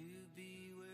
To be wherever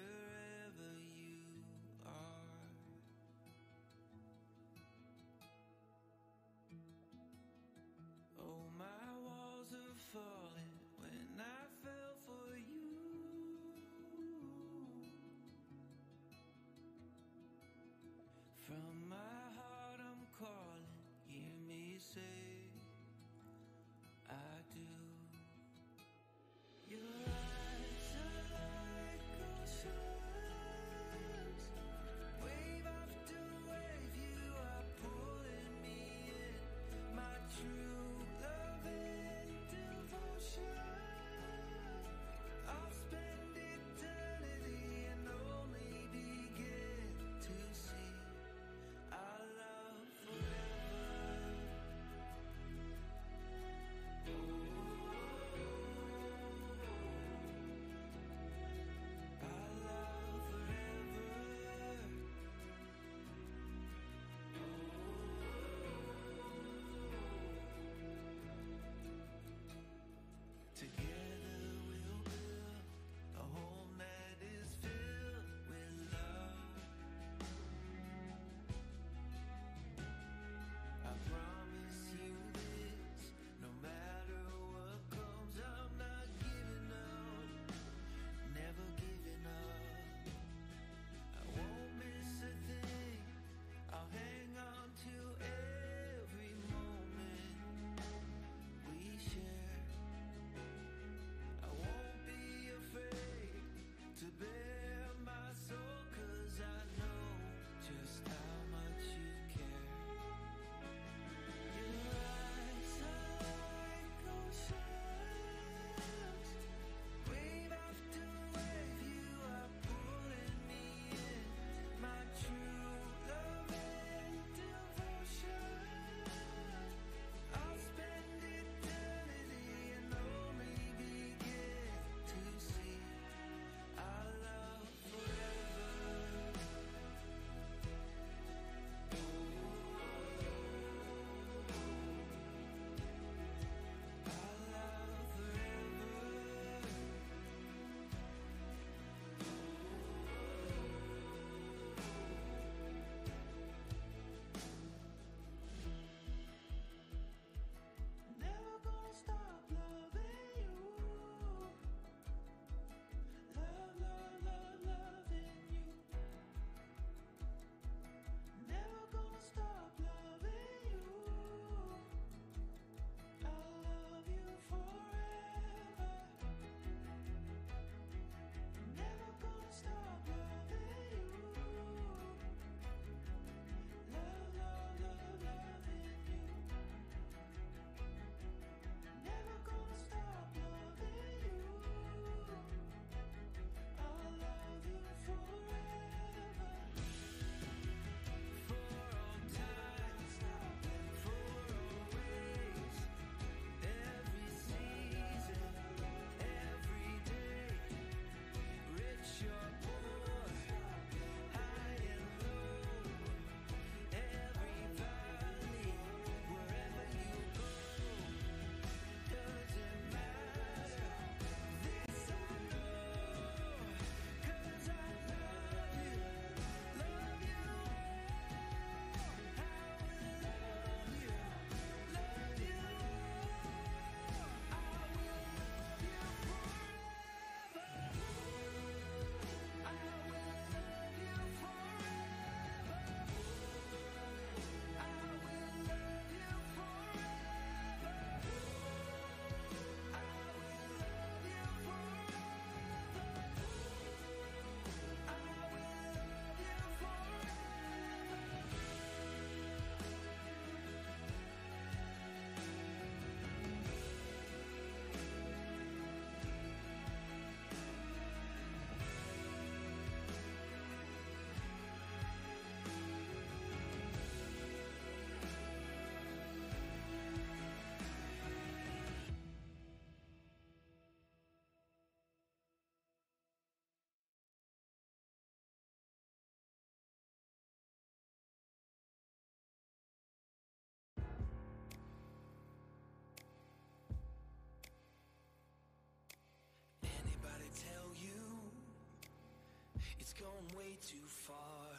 gone way too far.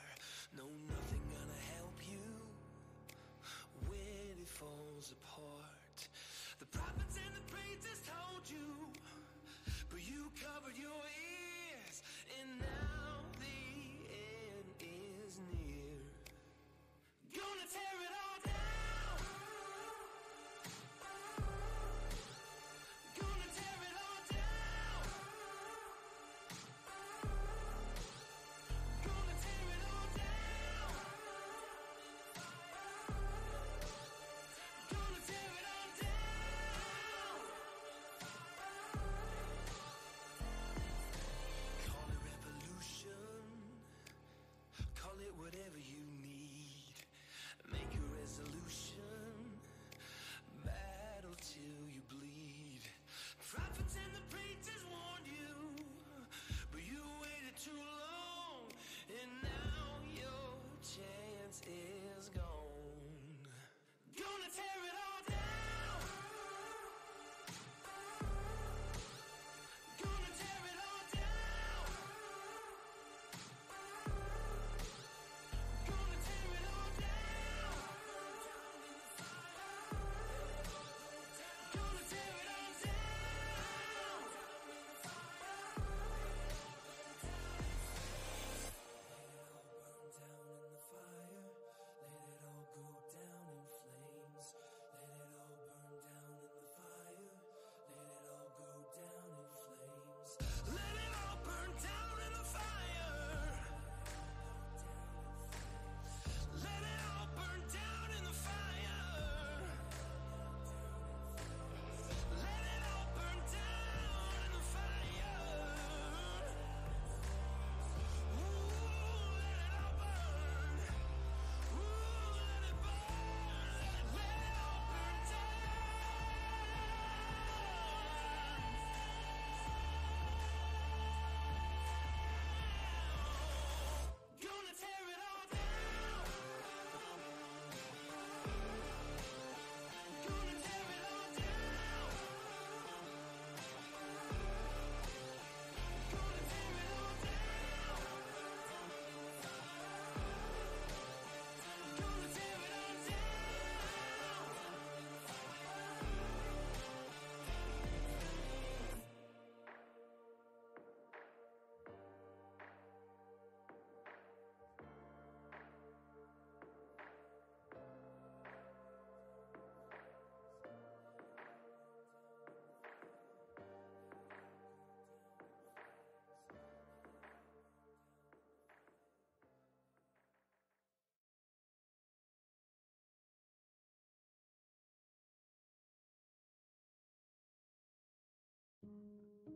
No, nothing gonna help you when it falls apart. The prophets and the preachers told you, but you covered your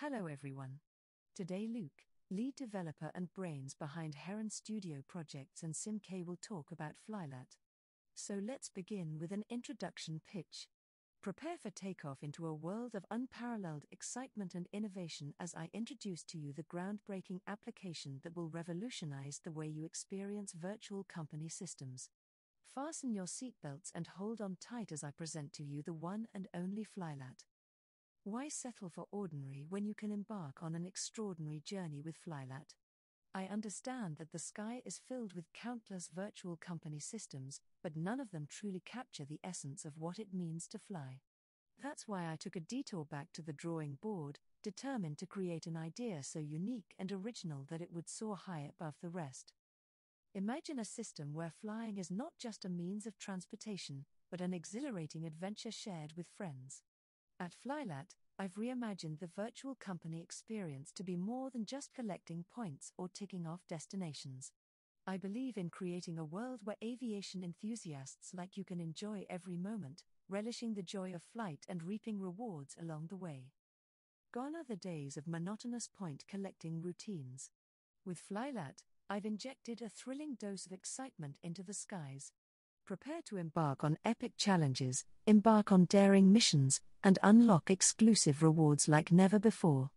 Hello, everyone. Today, Luke, lead developer and brains behind Heron Studio projects and SimK will talk about Flylat. So let's begin with an introduction pitch. Prepare for takeoff into a world of unparalleled excitement and innovation as I introduce to you the groundbreaking application that will revolutionize the way you experience virtual company systems. Fasten your seatbelts and hold on tight as I present to you the one and only Flylat. Why settle for ordinary when you can embark on an extraordinary journey with Flylat? I understand that the sky is filled with countless virtual company systems, but none of them truly capture the essence of what it means to fly. That's why I took a detour back to the drawing board, determined to create an idea so unique and original that it would soar high above the rest. Imagine a system where flying is not just a means of transportation, but an exhilarating adventure shared with friends. At Flylat, I've reimagined the virtual company experience to be more than just collecting points or ticking off destinations. I believe in creating a world where aviation enthusiasts like you can enjoy every moment, relishing the joy of flight and reaping rewards along the way. Gone are the days of monotonous point collecting routines. With Flylat, I've injected a thrilling dose of excitement into the skies, Prepare to embark on epic challenges, embark on daring missions, and unlock exclusive rewards like never before.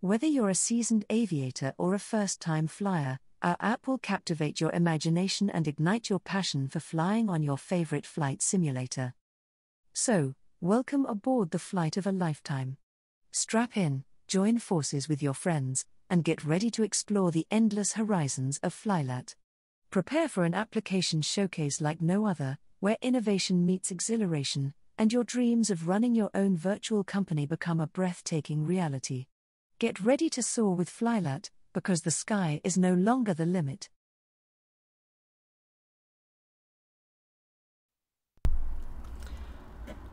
Whether you're a seasoned aviator or a first time flyer, our app will captivate your imagination and ignite your passion for flying on your favorite flight simulator. So, welcome aboard the flight of a lifetime. Strap in, join forces with your friends, and get ready to explore the endless horizons of Flylat. Prepare for an application showcase like no other, where innovation meets exhilaration, and your dreams of running your own virtual company become a breathtaking reality. Get ready to soar with Flylat, because the sky is no longer the limit.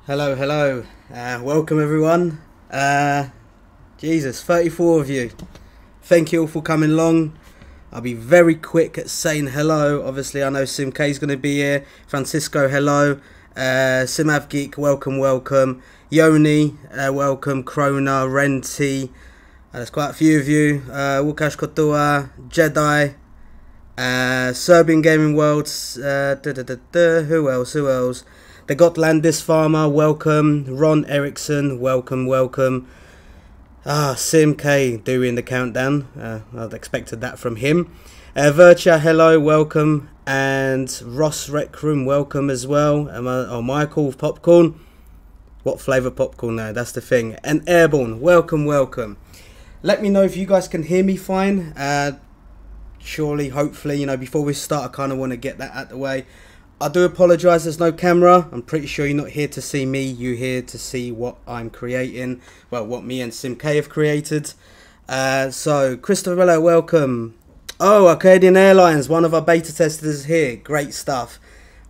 Hello, hello. Uh, welcome, everyone. Uh, Jesus, 34 of you. Thank you all for coming along. I'll be very quick at saying hello. Obviously, I know Sim K is going to be here. Francisco, hello. Uh, Simav Geek, welcome, welcome. Yoni, uh, welcome. Krona, Renti, uh, there's quite a few of you. Uh, Kotua, Jedi, uh, Serbian Gaming World. Uh, Who else? Who else? The Gotlandis Farmer, welcome. Ron Eriksson, welcome, welcome. Ah, Sim K doing the countdown. Uh, I'd expected that from him. Uh, Virtua, hello, welcome. And Ross Rec Room, welcome as well. Am I, oh, Michael, popcorn. What flavour popcorn now? That's the thing. And Airborne, welcome, welcome. Let me know if you guys can hear me fine. Uh, surely, hopefully, you know, before we start, I kind of want to get that out the way. I do apologise, there's no camera. I'm pretty sure you're not here to see me, you're here to see what I'm creating. Well, what me and SimK have created. Uh, so, Christopher welcome. Oh, Arcadian Airlines, one of our beta testers here. Great stuff.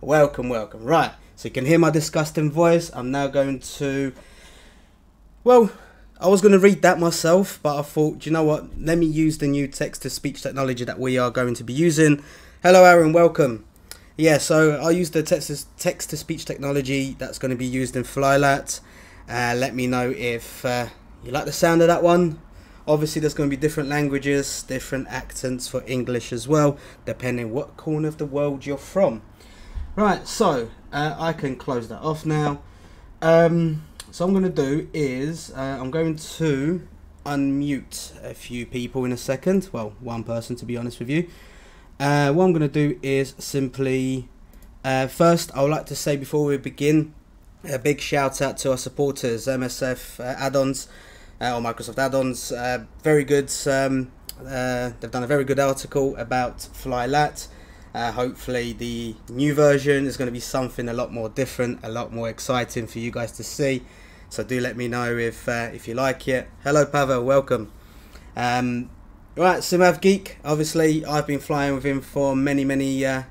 Welcome, welcome. Right, so you can hear my disgusting voice. I'm now going to. Well, I was going to read that myself, but I thought, you know what? Let me use the new text to speech technology that we are going to be using. Hello, Aaron, welcome. Yeah, so I'll use the text to speech technology that's going to be used in Flylat. Uh, let me know if uh, you like the sound of that one. Obviously, there's going to be different languages, different accents for English as well, depending what corner of the world you're from. Right, so uh, I can close that off now. Um, so I'm going to do is uh, I'm going to unmute a few people in a second. Well, one person to be honest with you. Uh, what I'm going to do is simply, uh, first, I would like to say before we begin, a big shout out to our supporters, MSF uh, add-ons uh, or Microsoft add-ons. Uh, very good. Um, uh, they've done a very good article about Flylat. hopefully, the new version is going to be something a lot more different, a lot more exciting for you guys to see. So do let me know if if you like it. Hello, Pavel. Welcome. Um, Right, Simav Geek. Obviously, I've been flying with him for many, many uh,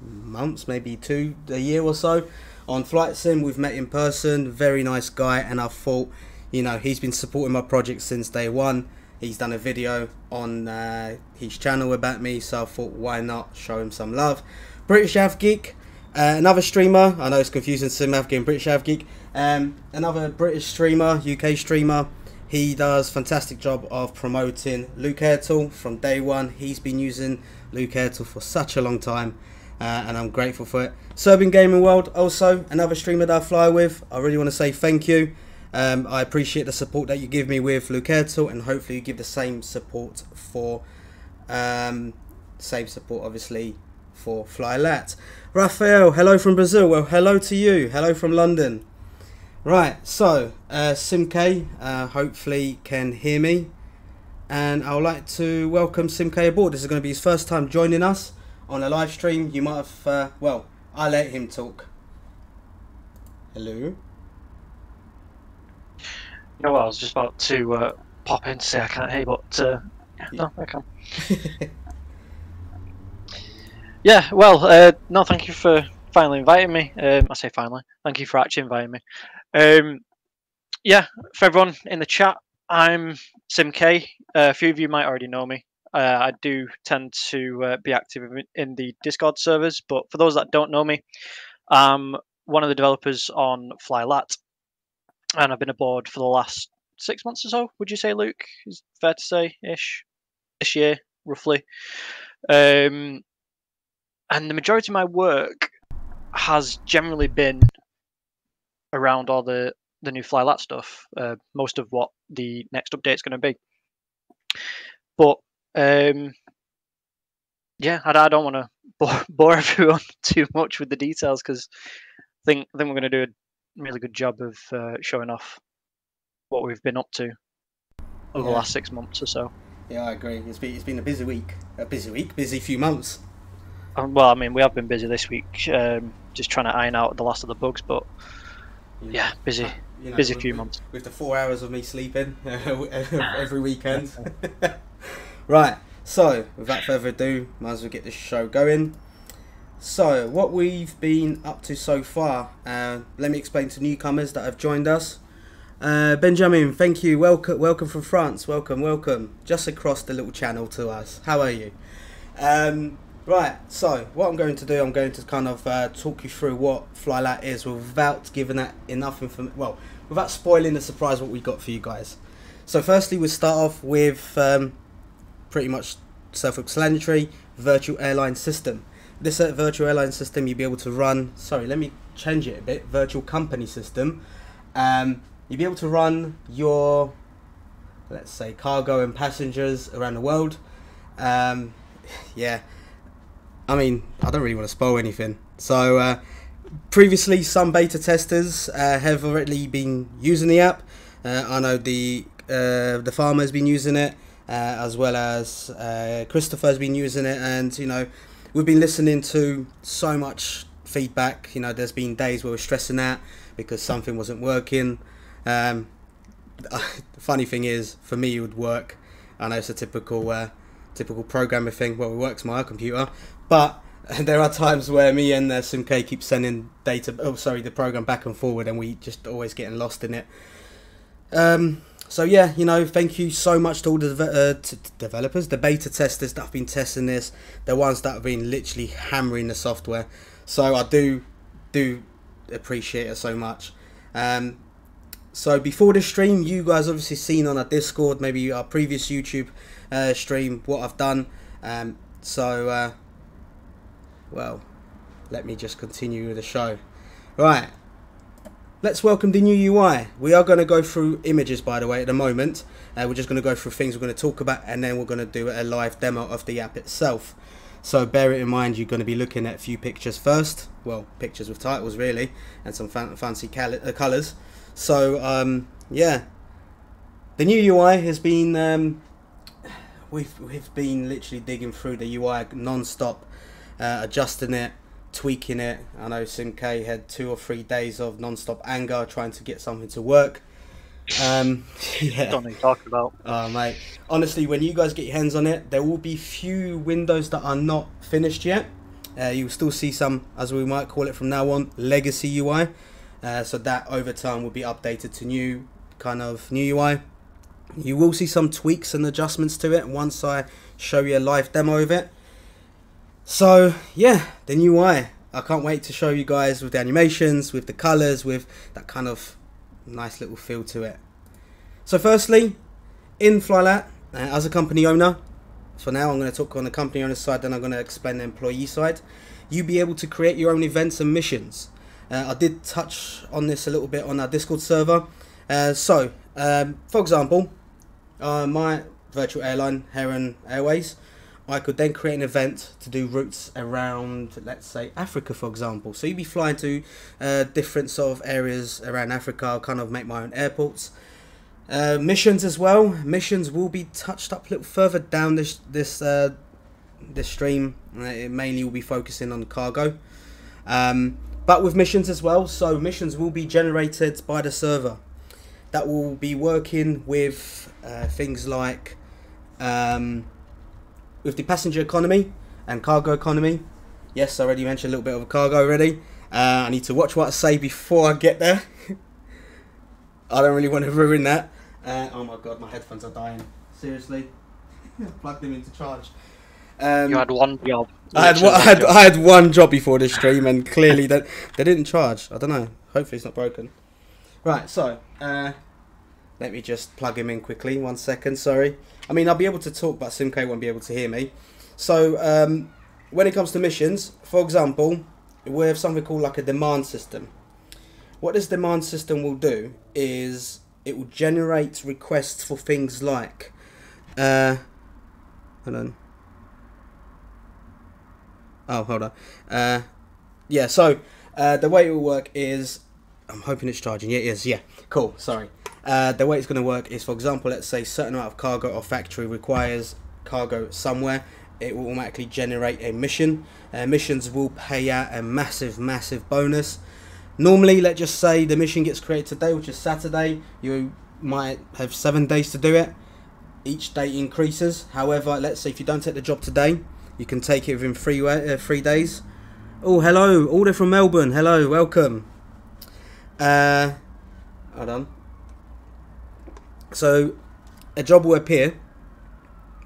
months, maybe two, a year or so. On Flight Sim, we've met in person. Very nice guy, and I thought, you know, he's been supporting my project since day one. He's done a video on uh, his channel about me, so I thought, why not show him some love? British Av Geek, uh, another streamer. I know it's confusing, Simav Geek and British Av Geek. Um, another British streamer, UK streamer He does fantastic job of promoting Luke Airtool from day one. He's been using Luke Airtool for such a long time, uh, and I'm grateful for it. Serbian Gaming World, also another streamer that I fly with. I really want to say thank you. Um, I appreciate the support that you give me with Luke Airtool, and hopefully you give the same support for, um, same support obviously for Flylat. Rafael, hello from Brazil. Well, hello to you. Hello from London. Right, so uh, SimK uh, hopefully can hear me, and I would like to welcome SimK aboard. This is going to be his first time joining us on a live stream. You might have, uh, well, I'll let him talk. Hello. No, well, I was just about to uh, pop in to say I can't hear, you but uh, yeah, no, I can. yeah, well, uh, no, thank you for finally inviting me. Um, I say finally, thank you for actually inviting me. Um, yeah, for everyone in the chat, I'm SimK. Uh, a few of you might already know me. Uh, I do tend to uh, be active in- in the Discord servers, but for those that don't know me, I'm one of the developers on Flylat, and I've been aboard for the last six months or so. Would you say, Luke? Is fair to say, ish, this year roughly. Um, and the majority of my work has generally been around all the the new Flylat stuff. Uh, most of what the next update is going to be. But um, yeah, I, I don't want to bore, bore everyone too much with the details because I think I think we're going to do a really good job of uh, showing off what we've been up to over the last six months or so. Yeah, I agree. It's been, it's been a busy week. A busy week, busy few months. Um, well, I mean, we have been busy this week, um, just trying to iron out the last of the bugs. But You know, yeah, busy, you know, busy with- few months. with the four hours of me sleeping every weekend. right, so without further ado, might as well get this show going. So, what we've been up to so far, uh, let me explain to newcomers that have joined us. Uh, Benjamin, thank you. Welcome, welcome from France. Welcome, welcome. Just across the little channel to us. How are you? Um, right. So, what I'm going to do, I'm going to kind of uh, talk you through what Flylat is without giving that enough information. Well, without spoiling the surprise what we got for you guys. So, firstly, we start off with um, pretty much self-explanatory virtual airline system. This uh, virtual airline system you'll be able to run. Sorry, let me change it a bit. Virtual company system. Um, you'll be able to run your, let's say, cargo and passengers around the world. Um, yeah, I mean, I don't really want to spoil anything. So, uh, previously, some beta testers uh, have already been using the app. Uh, I know the uh, the farmer has been using it, uh, as well as uh, Christopher has been using it, and you know, we've been listening to so much feedback. You know, there's been days where we're stressing out because something wasn't working. Um, the funny thing is, for me, it would work. I know it's a typical typical programmer thing. Well, it works my computer, but there are times where me and uh, SimK keep sending data. Oh, sorry, the program back and forward, and we just always getting lost in it. Um, so yeah, you know, thank you so much to all the uh, t- t- developers, the beta testers that have been testing this, the ones that have been literally hammering the software. So I do do appreciate it so much. Um, so before the stream, you guys obviously seen on our Discord, maybe our previous YouTube uh, stream, what I've done. Um, so, uh, well, let me just continue the show. Right, let's welcome the new UI. We are going to go through images, by the way, at the moment. Uh, we're just going to go through things we're going to talk about, and then we're going to do a live demo of the app itself. So bear it in mind, you're going to be looking at a few pictures first. Well, pictures with titles, really, and some fan- fancy uh, colours. So, um, yeah. The new UI has been... Um, we've, we've been literally digging through the UI non-stop, uh, adjusting it, tweaking it. I know SimK had two or three days of non-stop anger trying to get something to work. Um, yeah. Don't know talking about. Oh, mate. Honestly, when you guys get your hands on it, there will be few windows that are not finished yet. Uh, you'll still see some, as we might call it from now on, legacy UI. Uh, so that over time will be updated to new kind of new UI. You will see some tweaks and adjustments to it once I show you a live demo of it. So yeah, the new UI. I can't wait to show you guys with the animations, with the colors, with that kind of nice little feel to it. So, firstly, in Flylat, uh, as a company owner, so now I'm going to talk on the company owner side, then I'm going to explain the employee side. You be able to create your own events and missions. Uh, I did touch on this a little bit on our Discord server. Uh, so, um, for example, uh, my virtual airline, Heron Airways, I could then create an event to do routes around, let's say, Africa, for example. So you'd be flying to uh, different sort of areas around Africa. I'll kind of make my own airports. Uh, missions as well. Missions will be touched up a little further down this this uh, this stream. Uh, it mainly will be focusing on cargo, um, but with missions as well. So missions will be generated by the server. That will be working with uh, things like. Um, with the passenger economy and cargo economy. Yes, I already mentioned a little bit of a cargo already. Uh, I need to watch what I say before I get there. I don't really want to ruin that. Uh, oh my god, my headphones are dying. Seriously, plug them into charge. Um, You had one job. I had, one, I had I had one job before this stream, and clearly that they didn't charge. I don't know. Hopefully, it's not broken. Right, so uh, let me just plug him in quickly. One second, sorry. I mean, I'll be able to talk, but SimK won't be able to hear me. So, um, when it comes to missions, for example, we have something called like a demand system. What this demand system will do is it will generate requests for things like, uh, hold on. Oh, hold on. Uh, yeah, so uh, the way it will work is, I'm hoping it's charging. Yeah, it is. Yeah, cool. Sorry. Uh, the way it's going to work is, for example, let's say certain amount of cargo or factory requires cargo somewhere. It will automatically generate a mission. Uh, missions will pay out a massive, massive bonus. Normally, let's just say the mission gets created today, which is Saturday. You might have seven days to do it. Each day increases. However, let's say if you don't take the job today, you can take it within three uh, three days. Oh, hello, order from Melbourne. Hello, welcome. Uh, hold on. So, a job will appear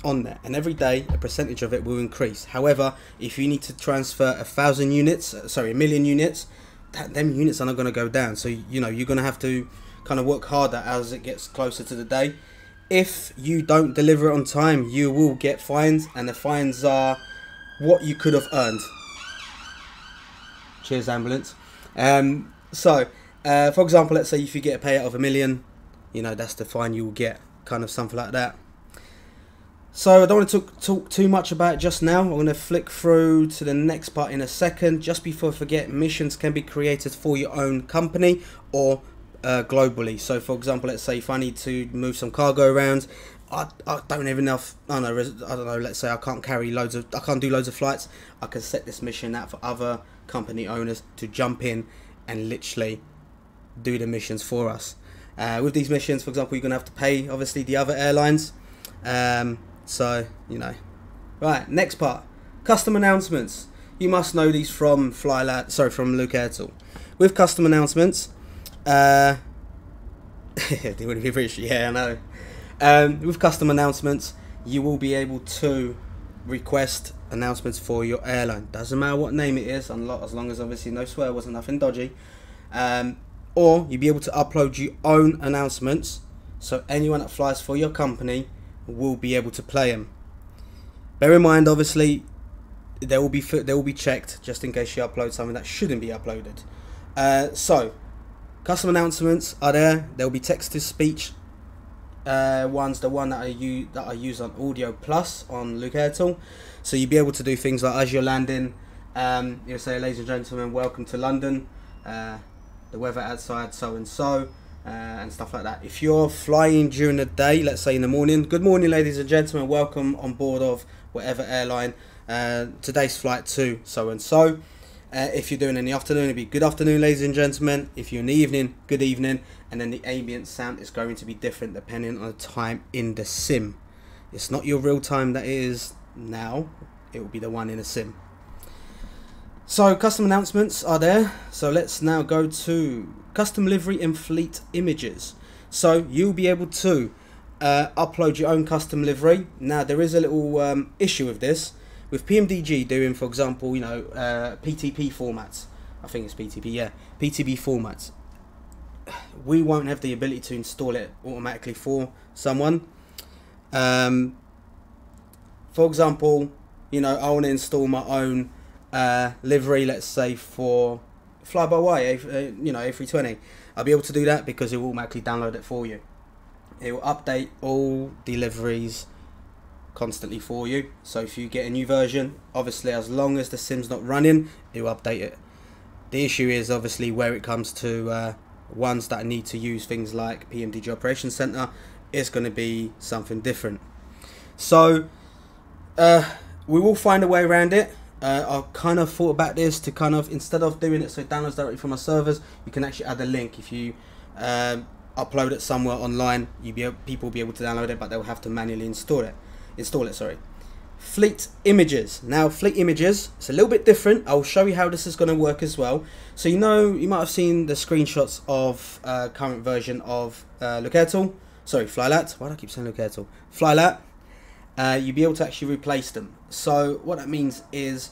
on there, and every day a percentage of it will increase. However, if you need to transfer a thousand units, uh, sorry, a million units, that them units are not going to go down. So you know you're going to have to kind of work harder as it gets closer to the day. If you don't deliver it on time, you will get fines, and the fines are what you could have earned. Cheers, ambulance. Um, so, uh, for example, let's say if you get a payout of a million, you know that's the fine you will get, kind of something like that. So I don't want to talk, talk too much about it just now. I'm going to flick through to the next part in a second. Just before I forget, missions can be created for your own company or uh, globally. So, for example, let's say if I need to move some cargo around, I, I don't have enough. I don't know. I don't know. Let's say I can't carry loads of. I can't do loads of flights. I can set this mission out for other company owners to jump in and literally do the missions for us. Uh, with these missions, for example, you're gonna have to pay obviously the other airlines. Um, so you know. Right. Next part. Custom announcements. You must know these from Flylat. Sorry, from Luke Airtool. With custom announcements, uh, they wouldn't be British. Yeah, I know. Um, with custom announcements, you will be able to request announcements for your airline. Doesn't matter what name it is, as long as obviously no swear wasn't nothing dodgy. Um, or you'll be able to upload your own announcements, so anyone that flies for your company will be able to play them. Bear in mind, obviously, they will be they will be checked just in case you upload something that shouldn't be uploaded. Uh, so, custom announcements are there. There will be text to speech uh, ones, the one that I use that I use on Audio Plus on Luke Airtool. So you'll be able to do things like as you're landing, um, you'll say, "Ladies and gentlemen, welcome to London. Uh, the weather outside so and so." Uh, and stuff like that. If you're flying during the day, let's say in the morning, good morning, ladies and gentlemen, welcome on board of whatever airline. Uh, today's flight to so and so. Uh, if you're doing in the afternoon, it'd be good afternoon, ladies and gentlemen. If you're in the evening, good evening. And then the ambient sound is going to be different depending on the time in the sim. It's not your real time that it is now, it will be the one in a sim. So, custom announcements are there. So, let's now go to custom livery and fleet images. So, you'll be able to uh, upload your own custom livery. Now, there is a little um, issue with this. With PMDG doing, for example, you know, uh, PTP formats. I think it's PTP, yeah. PTP formats. we won't have the ability to install it automatically for someone. Um, for example, you know, I want to install my own uh, livery, let's say for fly-by-wire, you know, A320. I'll be able to do that because it will automatically download it for you. It will update all deliveries constantly for you. So if you get a new version, obviously as long as the sim's not running, it will update it. The issue is obviously where it comes to uh, ones that need to use things like PMDG Operations Center, it's going to be something different. So uh, we will find a way around it. Uh, I kind of thought about this to kind of instead of doing it so it downloads directly from our servers, you can actually add a link. If you um, upload it somewhere online, you be able, people will be able to download it, but they'll have to manually install it. Install it, sorry. Fleet images. Now, fleet images, it's a little bit different. I'll show you how this is going to work as well. So you know, you might have seen the screenshots of uh, current version of uh, Locatel. Sorry, Flylat. Why do I keep saying Locatel? Flylat uh, you'll be able to actually replace them. So what that means is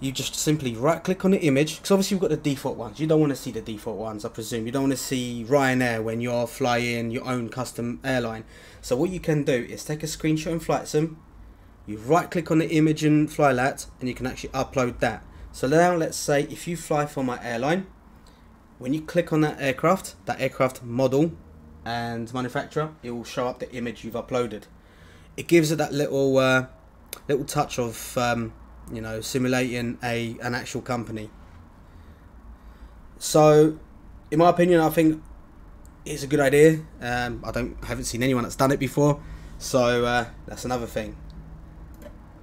you just simply right click on the image because obviously you've got the default ones. You don't want to see the default ones I presume. You don't want to see Ryanair when you're flying your own custom airline. So what you can do is take a screenshot in flight sim you right click on the image in Flylat and you can actually upload that. So now let's say if you fly for my airline when you click on that aircraft that aircraft model and manufacturer it will show up the image you've uploaded it gives it that little uh, little touch of um, you know simulating a an actual company. So, in my opinion, I think it's a good idea. Um, I don't haven't seen anyone that's done it before, so uh, that's another thing.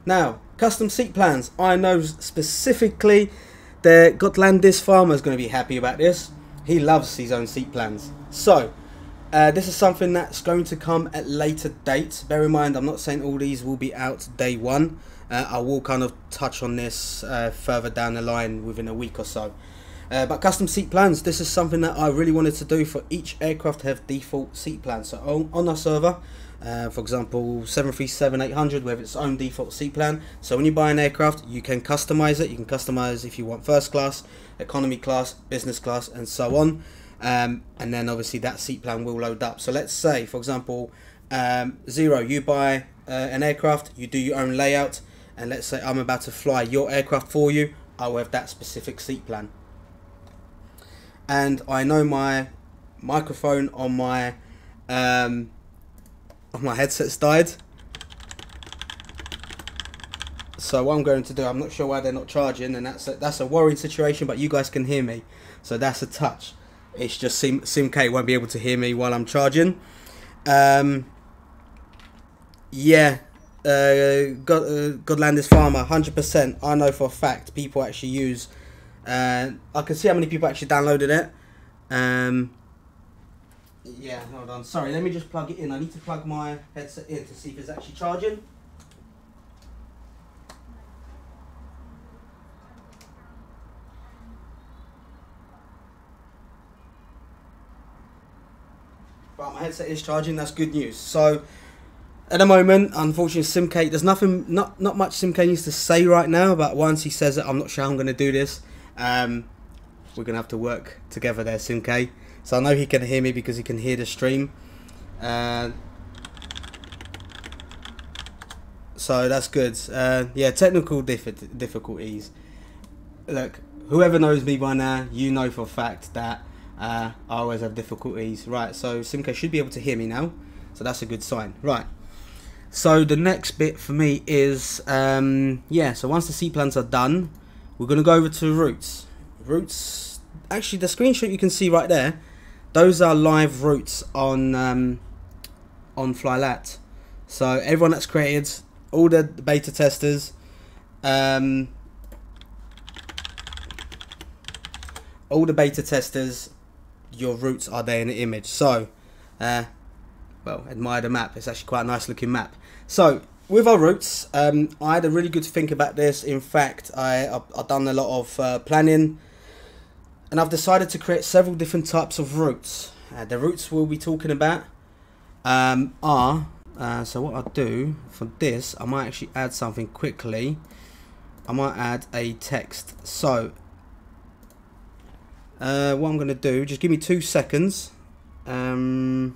Now, custom seat plans. I know specifically that Gotlandis farmer is going to be happy about this. He loves his own seat plans. So, uh, this is something that's going to come at later dates. Bear in mind, I'm not saying all these will be out day one. Uh, I will kind of touch on this uh, further down the line within a week or so. Uh, but custom seat plans, this is something that I really wanted to do for each aircraft to have default seat plans. So on, on our server, uh, for example, 737-800, we have its own default seat plan. So when you buy an aircraft, you can customize it. You can customize if you want first class, economy class, business class, and so on um, and then obviously that seat plan will load up. So let's say, for example, um, zero, you buy uh, an aircraft, you do your own layout, and let's say I'm about to fly your aircraft for you, I will have that specific seat plan. And I know my microphone on my um, on my headset's died. So what I'm going to do, I'm not sure why they're not charging, and that's a, that's a worrying situation. But you guys can hear me, so that's a touch. It's just Sim SimK won't be able to hear me while I'm charging. Um, yeah, uh, God, uh, Godlandis Farmer, 100%. I know for a fact people actually use. Uh, I can see how many people actually downloaded it. Um, yeah, hold on. Sorry, let me just plug it in. I need to plug my headset in to see if it's actually charging. But my headset is charging. That's good news. So at the moment, unfortunately, SimK, there's nothing, not not much SimK needs to say right now. But once he says it, I'm not sure I'm going to do this. Um, we're going to have to work together there, SimK. So I know he can hear me because he can hear the stream. Uh, so that's good. Uh, yeah, technical diff- difficulties. Look, whoever knows me by now, you know for a fact that uh, I always have difficulties. Right, so SimK should be able to hear me now. So that's a good sign. Right. So the next bit for me is, um, yeah, so once the seed plans are done, we're going to go over to routes. Routes, actually the screenshot you can see right there, those are live routes on, um, on Flylat. So everyone that's created, all the beta testers, um, all the beta testers your routes are there in the image. So, uh, well, admire the map. It's actually quite a nice looking map. So, with our routes, um, I had a really good think about this. In fact, I, I've, I've done a lot of uh, planning and I've decided to create several different types of routes. Uh, the routes we'll be talking about um, are, uh, so what I'll do for this, I might actually add something quickly. I might add a text. So, Uh, what I'm going to do, just give me two seconds. Um,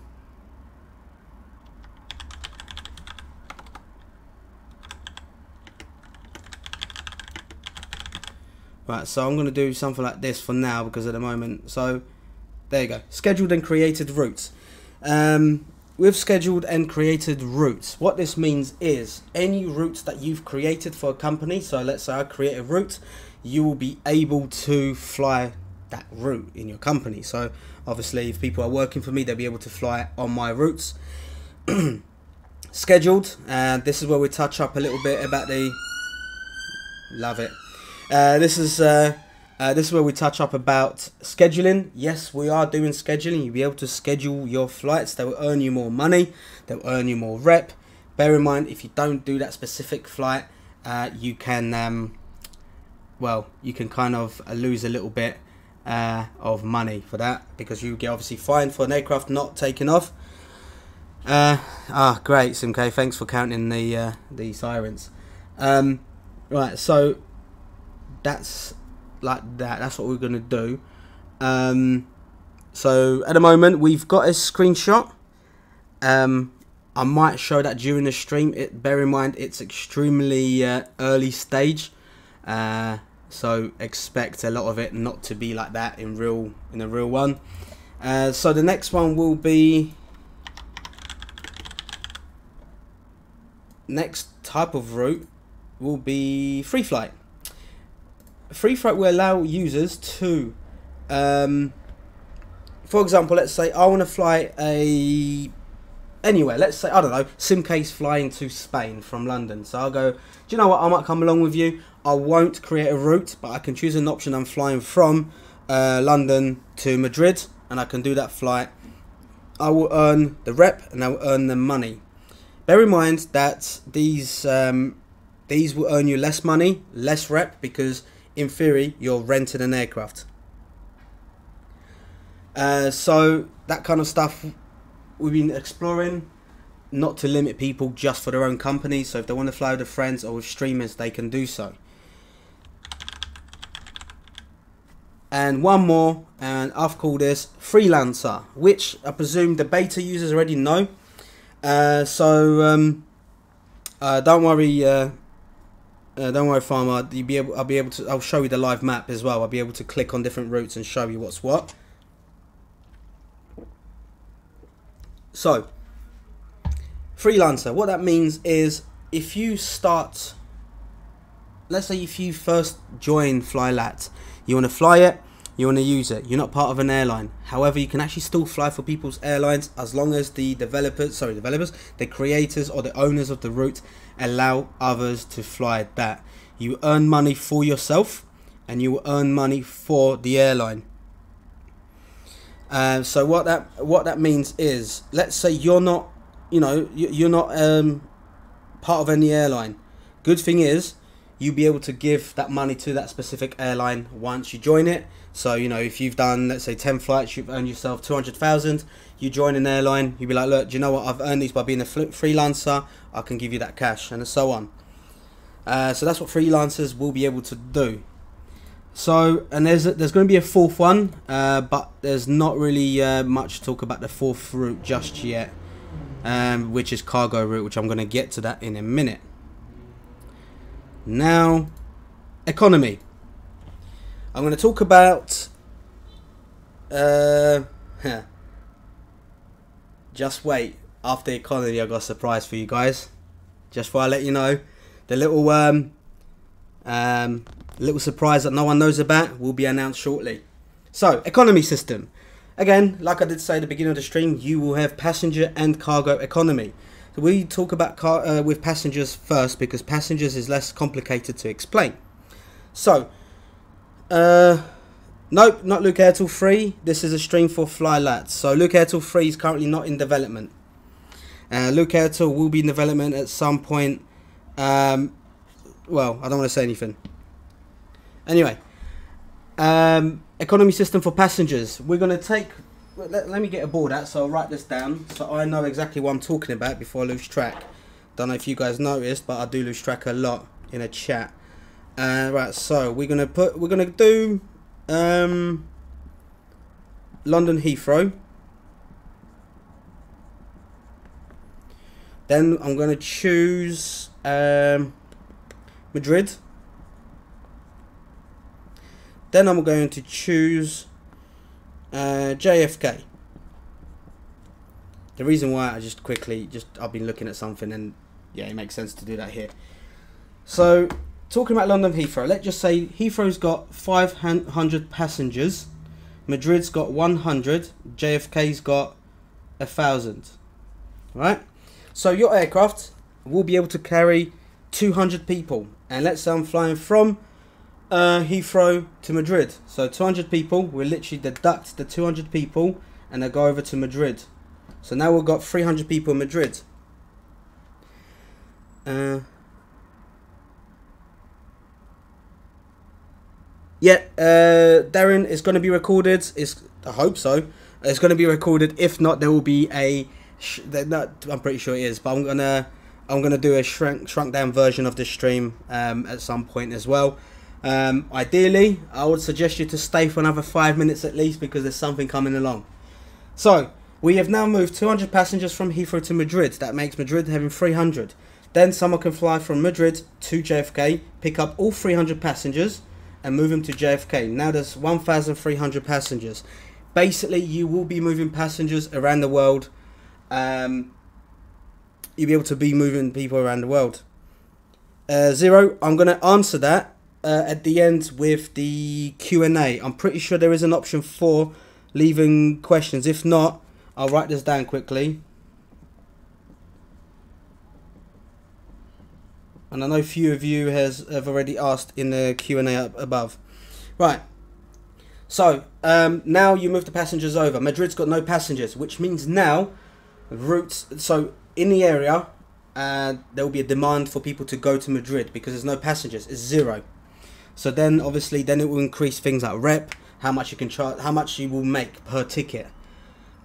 right, so I'm going to do something like this for now because at the moment, so there you go. Scheduled and created routes. Um, with scheduled and created routes, what this means is any routes that you've created for a company. So let's say I create a route, you will be able to fly that route in your company. So obviously, if people are working for me, they'll be able to fly on my routes. scheduled, and this is where we touch up a little bit about the. Love it. Uh, this is uh, uh, this is where we touch up about scheduling. Yes, we are doing scheduling. You'll be able to schedule your flights. That will earn you more money. They'll earn you more rep. Bear in mind, if you don't do that specific flight, uh, you can, um, well, you can kind of lose a little bit uh, of money for that because you get obviously fined for an aircraft not taking off. Uh, ah, great, SimK. Thanks for counting the uh, the sirens. Um, right, so that's like that. That's what we're gonna do. Um, so at the moment we've got a screenshot. Um, I might show that during the stream. It bear in mind it's extremely uh, early stage, uh, so expect a lot of it not to be like that in real in a real one. Uh, so the next one will be next type of route will be free flight. Free flight will allow users to, um, for example, let's say I want to fly a anywhere. Let's say I don't know, SimK's flying to Spain from London. So I'll go. Do you know what? I might come along with you. I won't create a route, but I can choose an option. I'm flying from uh, London to Madrid, and I can do that flight. I will earn the rep, and I will earn the money. Bear in mind that these um, these will earn you less money, less rep, because in theory you're renting an aircraft. Uh, so that kind of stuff we've been exploring, not to limit people just for their own company. So if they want to fly with friends or with streamers, they can do so. And one more, and I've called this Freelancer, which I presume the beta users already know. Uh, so um, uh, don't worry, uh, uh, don't worry, farmer. You be able, I'll be able to. I'll show you the live map as well. I'll be able to click on different routes and show you what's what. So, freelancer. What that means is if you start, let's say if you first join Flylat, you want to fly it, you want to use it. You're not part of an airline. However, you can actually still fly for people's airlines as long as the developers, sorry, developers, the creators or the owners of the route allow others to fly that. You earn money for yourself and you earn money for the airline. Uh, so what that what that means is, let's say you're not, you know, you're not um, part of any airline. Good thing is, you'll be able to give that money to that specific airline once you join it. So you know, if you've done let's say ten flights, you've earned yourself two hundred thousand. You join an airline, you'll be like, look, do you know what? I've earned these by being a freelancer. I can give you that cash, and so on. Uh, so that's what freelancers will be able to do. So, and there's a, there's going to be a fourth one, uh, but there's not really uh, much talk about the fourth route just yet, um, which is cargo route, which I'm going to get to that in a minute. Now, economy. I'm going to talk about. Uh, just wait. After economy, I got a surprise for you guys. Just before I let you know, the little um, um, little surprise that no one knows about will be announced shortly. So, economy system. Again, like I did say at the beginning of the stream, you will have passenger and cargo economy. So we talk about car uh, with passengers first because passengers is less complicated to explain. So, uh, nope, not Luke Airtool 3. This is a stream for Fly Flylat. So Luke Airtool 3 is currently not in development. Uh, Luke Airtool will be in development at some point. Um, well, I don't want to say anything. Anyway, um, economy system for passengers. We're going to take. Let, let me get a board out so I'll write this down so I know exactly what I'm talking about before I lose track. Don't know if you guys noticed, but I do lose track a lot in a chat. Uh, right, so we're gonna put we're gonna do um, London Heathrow. Then I'm to choose um, Madrid. Then I'm going to choose uh, JFK. The reason why I just quickly just I've been looking at something and yeah, it makes sense to do that here. So talking about London Heathrow, let's just say Heathrow's got 500 passengers, Madrid's got 100, JFK's got a thousand. Right? So your aircraft will be able to carry 200 people, and let's say I'm flying from uh, Heathrow to Madrid. So 200 people, we'll literally deduct the 200 people and they go over to Madrid. So now we've got 300 people in Madrid. Uh, yeah, uh, Darren, it's going to be recorded. It's, I hope so. It's going to be recorded. If not, there will be a. Not, I'm pretty sure it is, but I'm gonna I'm gonna do a shrunk shrunk down version of the stream um, at some point as well. Um, ideally, I would suggest you to stay for another five minutes at least because there's something coming along. So we have now moved 200 passengers from Heathrow to Madrid. That makes Madrid having 300. Then someone can fly from Madrid to JFK, pick up all 300 passengers, and move them to JFK. Now there's 1,300 passengers. Basically, you will be moving passengers around the world. Um, you'll be able to be moving people around the world. Uh, Zero, I'm going to answer that uh, at the end with the Q&A. I'm pretty sure there is an option for leaving questions. If not, I'll write this down quickly. And I know few of you has have already asked in the Q&A above. Right. So, um, now you move the passengers over. Madrid's got no passengers, which means now routes so in the area uh, there will be a demand for people to go to Madrid because there's no passengers. It's zero. So then obviously then it will increase things like rep, how much you can charge, how much you will make per ticket.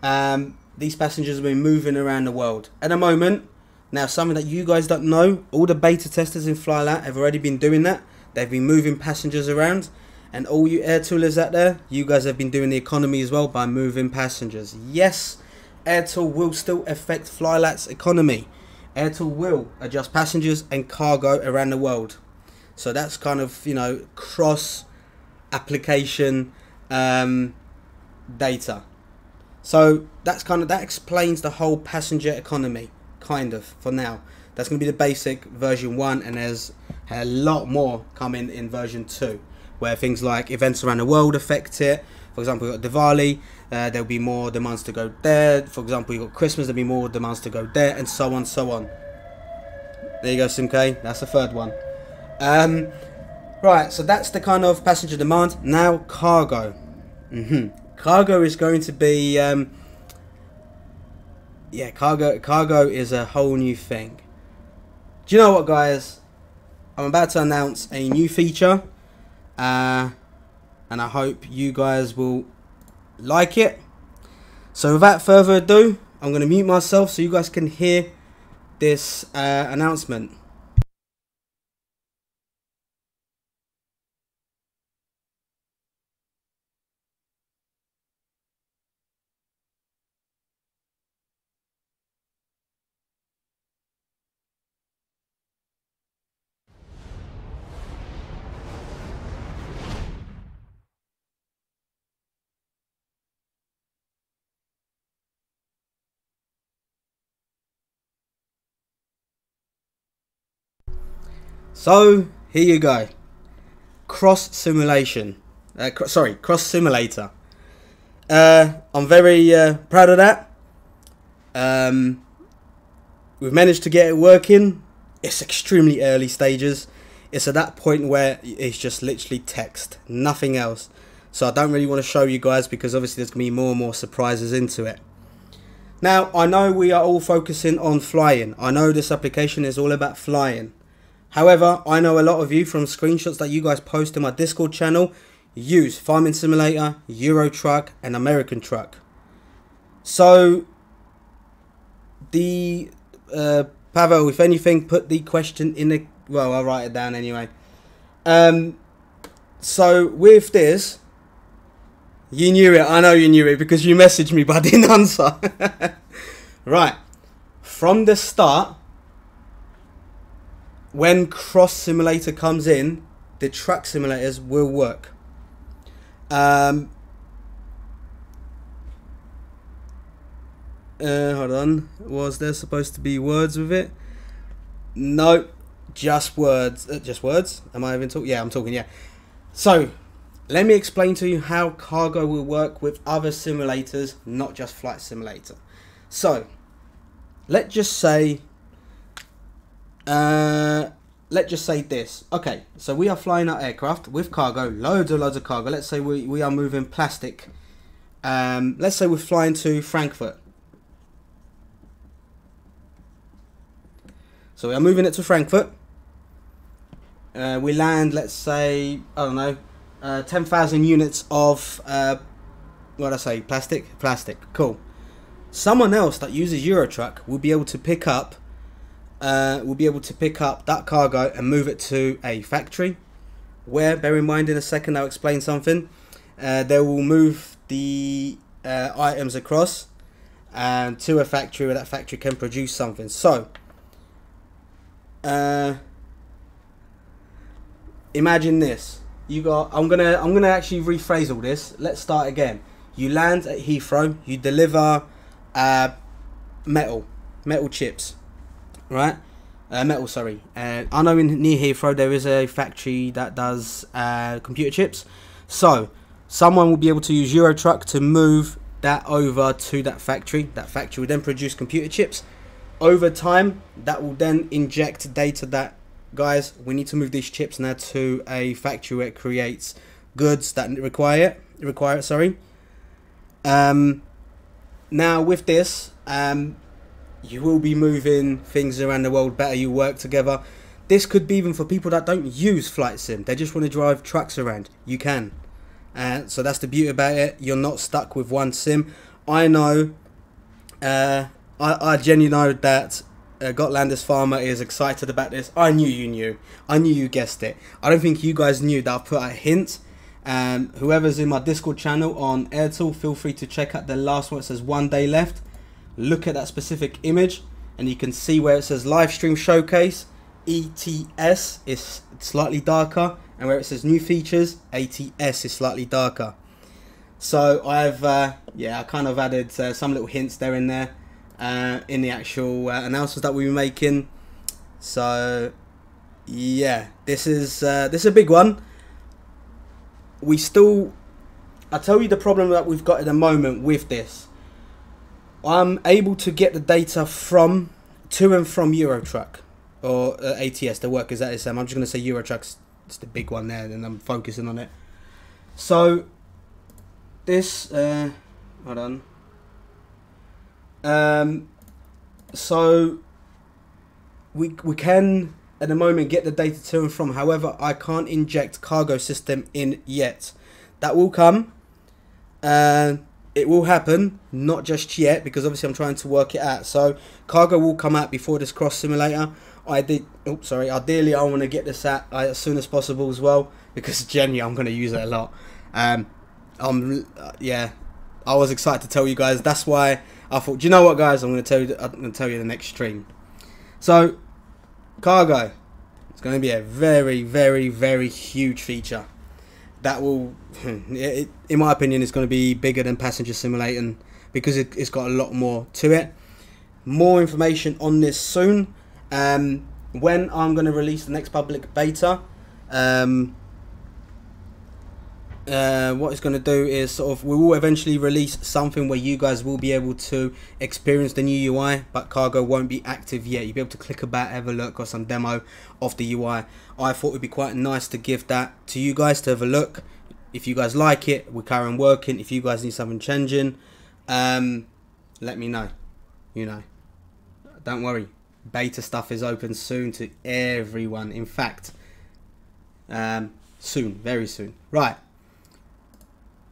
Um, these passengers have been moving around the world. At the moment, now something that you guys don't know, all the beta testers in Flylat have already been doing that. They've been moving passengers around. And all you air toolers out there, you guys have been doing the economy as well by moving passengers. Yes, Airtool will still affect Flylat's economy. Airtool will adjust passengers and cargo around the world. So that's kind of, you know, cross application um, data. So that's kind of that explains the whole passenger economy, kind of for now. That's going to be the basic version one, and there's a lot more coming in version two, where things like events around the world affect it. For example, you've got Diwali, uh, there'll be more demands to go there. For example, you've got Christmas, there'll be more demands to go there, and so on, so on. There you go, SimK. That's the third one. Um, right, so that's the kind of passenger demand. Now, cargo. Mm-hmm. Cargo is going to be, um, yeah, cargo. Cargo is a whole new thing. Do you know what, guys? I'm about to announce a new feature, uh, and I hope you guys will like it. So, without further ado, I'm going to mute myself so you guys can hear this uh, announcement. So here you go. Cross simulation. Uh, cr- sorry, cross simulator. Uh, I'm very uh, proud of that. Um, we've managed to get it working. It's extremely early stages. It's at that point where it's just literally text, nothing else. So I don't really want to show you guys because obviously there's going to be more and more surprises into it. Now, I know we are all focusing on flying. I know this application is all about flying. However, I know a lot of you from screenshots that you guys post in my Discord channel use Farming Simulator, Euro Truck, and American Truck. So, the uh, Pavel, if anything, put the question in the. Well, I'll write it down anyway. Um, so with this, You knew it. I know you knew it because you messaged me, but I didn't answer. right. From the start, when Cross Simulator comes in, the truck simulators will work. Um, uh, hold on. Was there supposed to be words with it? No, just words. Uh, just words. Am I even talking? Yeah, I'm talking. Yeah. So, let me explain to you how cargo will work with other simulators, not just Flight Simulator. So, let's just say, uh, let's just say this. Okay, so we are flying our aircraft with cargo, loads and loads of cargo. Let's say we, we are moving plastic. Um, let's say we're flying to Frankfurt. So we are moving it to Frankfurt. Uh, we land, let's say, I don't know, uh, 10,000 units of, uh, what I say, plastic? Plastic, cool. Someone else that uses Eurotruck will be able to pick up, uh, will be able to pick up that cargo and move it to a factory. Where, bear in mind, in a second I'll explain something. Uh, they will move the uh, items across and to a factory where that factory can produce something. So, uh, imagine this. You got. I'm gonna. I'm gonna actually rephrase all this. Let's start again. You land at Heathrow. You deliver uh, metal, metal chips, right? Uh, metal, sorry. Uh, I know in near Heathrow there is a factory that does uh, computer chips. So someone will be able to use Euro Truck to move that over to that factory. That factory will then produce computer chips. Over time, that will then inject data that guys, we need to move these chips now to a factory where it creates goods that require it. Require it, sorry. Um, now with this, um, you will be moving things around the world better. You work together. This could be even for people that don't use flight sim. They just want to drive trucks around. You can. Uh, so that's the beauty about it. You're not stuck with one sim. I know. Uh, I, I genuinely know that uh, Gotlanders Farmer is excited about this. I knew you knew. I knew you guessed it. I don't think you guys knew that I put a hint. Um, whoever's in my Discord channel on AirTool, feel free to check out the last one. It says one day left. Look at that specific image, and you can see where it says live stream showcase. ETS is slightly darker, and where it says new features, ATS is slightly darker. So I've uh, yeah, I kind of added uh, some little hints there and there uh, in the actual uh, announcements that we were making. So yeah, this is uh, this is a big one. We still, I tell you the problem that we've got at the moment with this. I'm able to get the data from to and from Eurotruck or uh, ATS. The workers at SM. I'm just going to say Eurotruck's it's the big one there, and I'm focusing on it. So this, uh, hold on. Um, so we we can at the moment get the data to and from. However, I can't inject cargo system in yet. That will come. And it will happen, not just yet, because obviously I'm trying to work it out. So cargo will come out before this cross simulator. I did. Oh, sorry. Ideally, I want to get this out uh, as soon as possible as well, because genuinely, I'm going to use it a lot. Um, I'm uh, yeah. I was excited to tell you guys. That's why I thought, do you know what, guys? I'm going to tell you. I'm going to tell you the next stream. So, cargo. It's going to be a very, very, very huge feature. That will, it, in my opinion, is going to be bigger than passenger simulating because it, it's got a lot more to it. More information on this soon. Um, when I'm going to release the next public beta, um, uh, what it's going to do is sort of we will eventually release something where you guys will be able to experience the new UI, but cargo won't be active yet. You'll be able to click about, have a look, or some demo of the UI. I thought it'd be quite nice to give that to you guys to have a look. If you guys like it, we carry on working. If you guys need something changing, um, let me know. You know, don't worry. Beta stuff is open soon to everyone. In fact, um, soon, very soon. Right.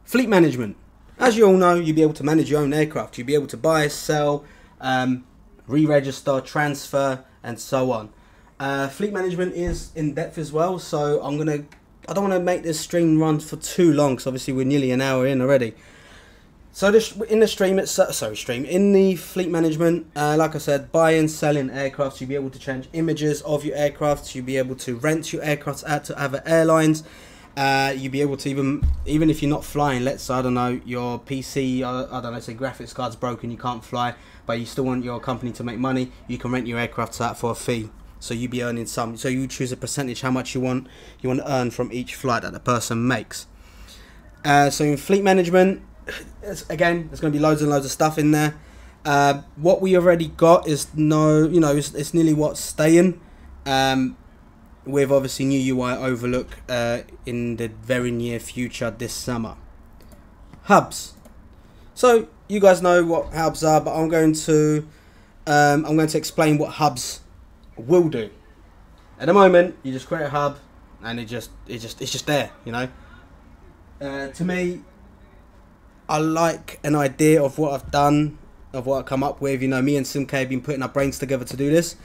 Fleet management. As you all know, you'll be able to manage your own aircraft. You'll be able to buy, sell, um, re-register, transfer, and so on. Uh, fleet management is in depth as well, so I'm gonna I don't want to make this stream run for too long because obviously we're nearly an hour in already. So this, in the stream, it's sorry, stream in the fleet management. Uh, like I said, buying, selling aircraft. You'll be able to change images of your aircraft. You'll be able to rent your aircraft out to other airlines. Uh, you'll be able to even even if you're not flying. Let's say, I don't know your PC. Uh, I don't know, say graphics card's broken, you can't fly, but you still want your company to make money. You can rent your aircraft out for a fee. So you'd be earning some. So you choose a percentage how much you want you want to earn from each flight that the person makes. Uh, so in fleet management, again, there's going to be loads and loads of stuff in there. Uh, what we already got is no, you know, it's, it's nearly what's staying. Um, with obviously new UI Overlook uh, in the very near future this summer. Hubs. So you guys know what hubs are, but I'm going to um, I'm going to explain what hubs will do. At the moment, you just create a hub, and it just it just it's just there, you know. Uh, to me, I like an idea of what I've done, of what I've come up with. You know, me and SimK have been putting our brains together to do this.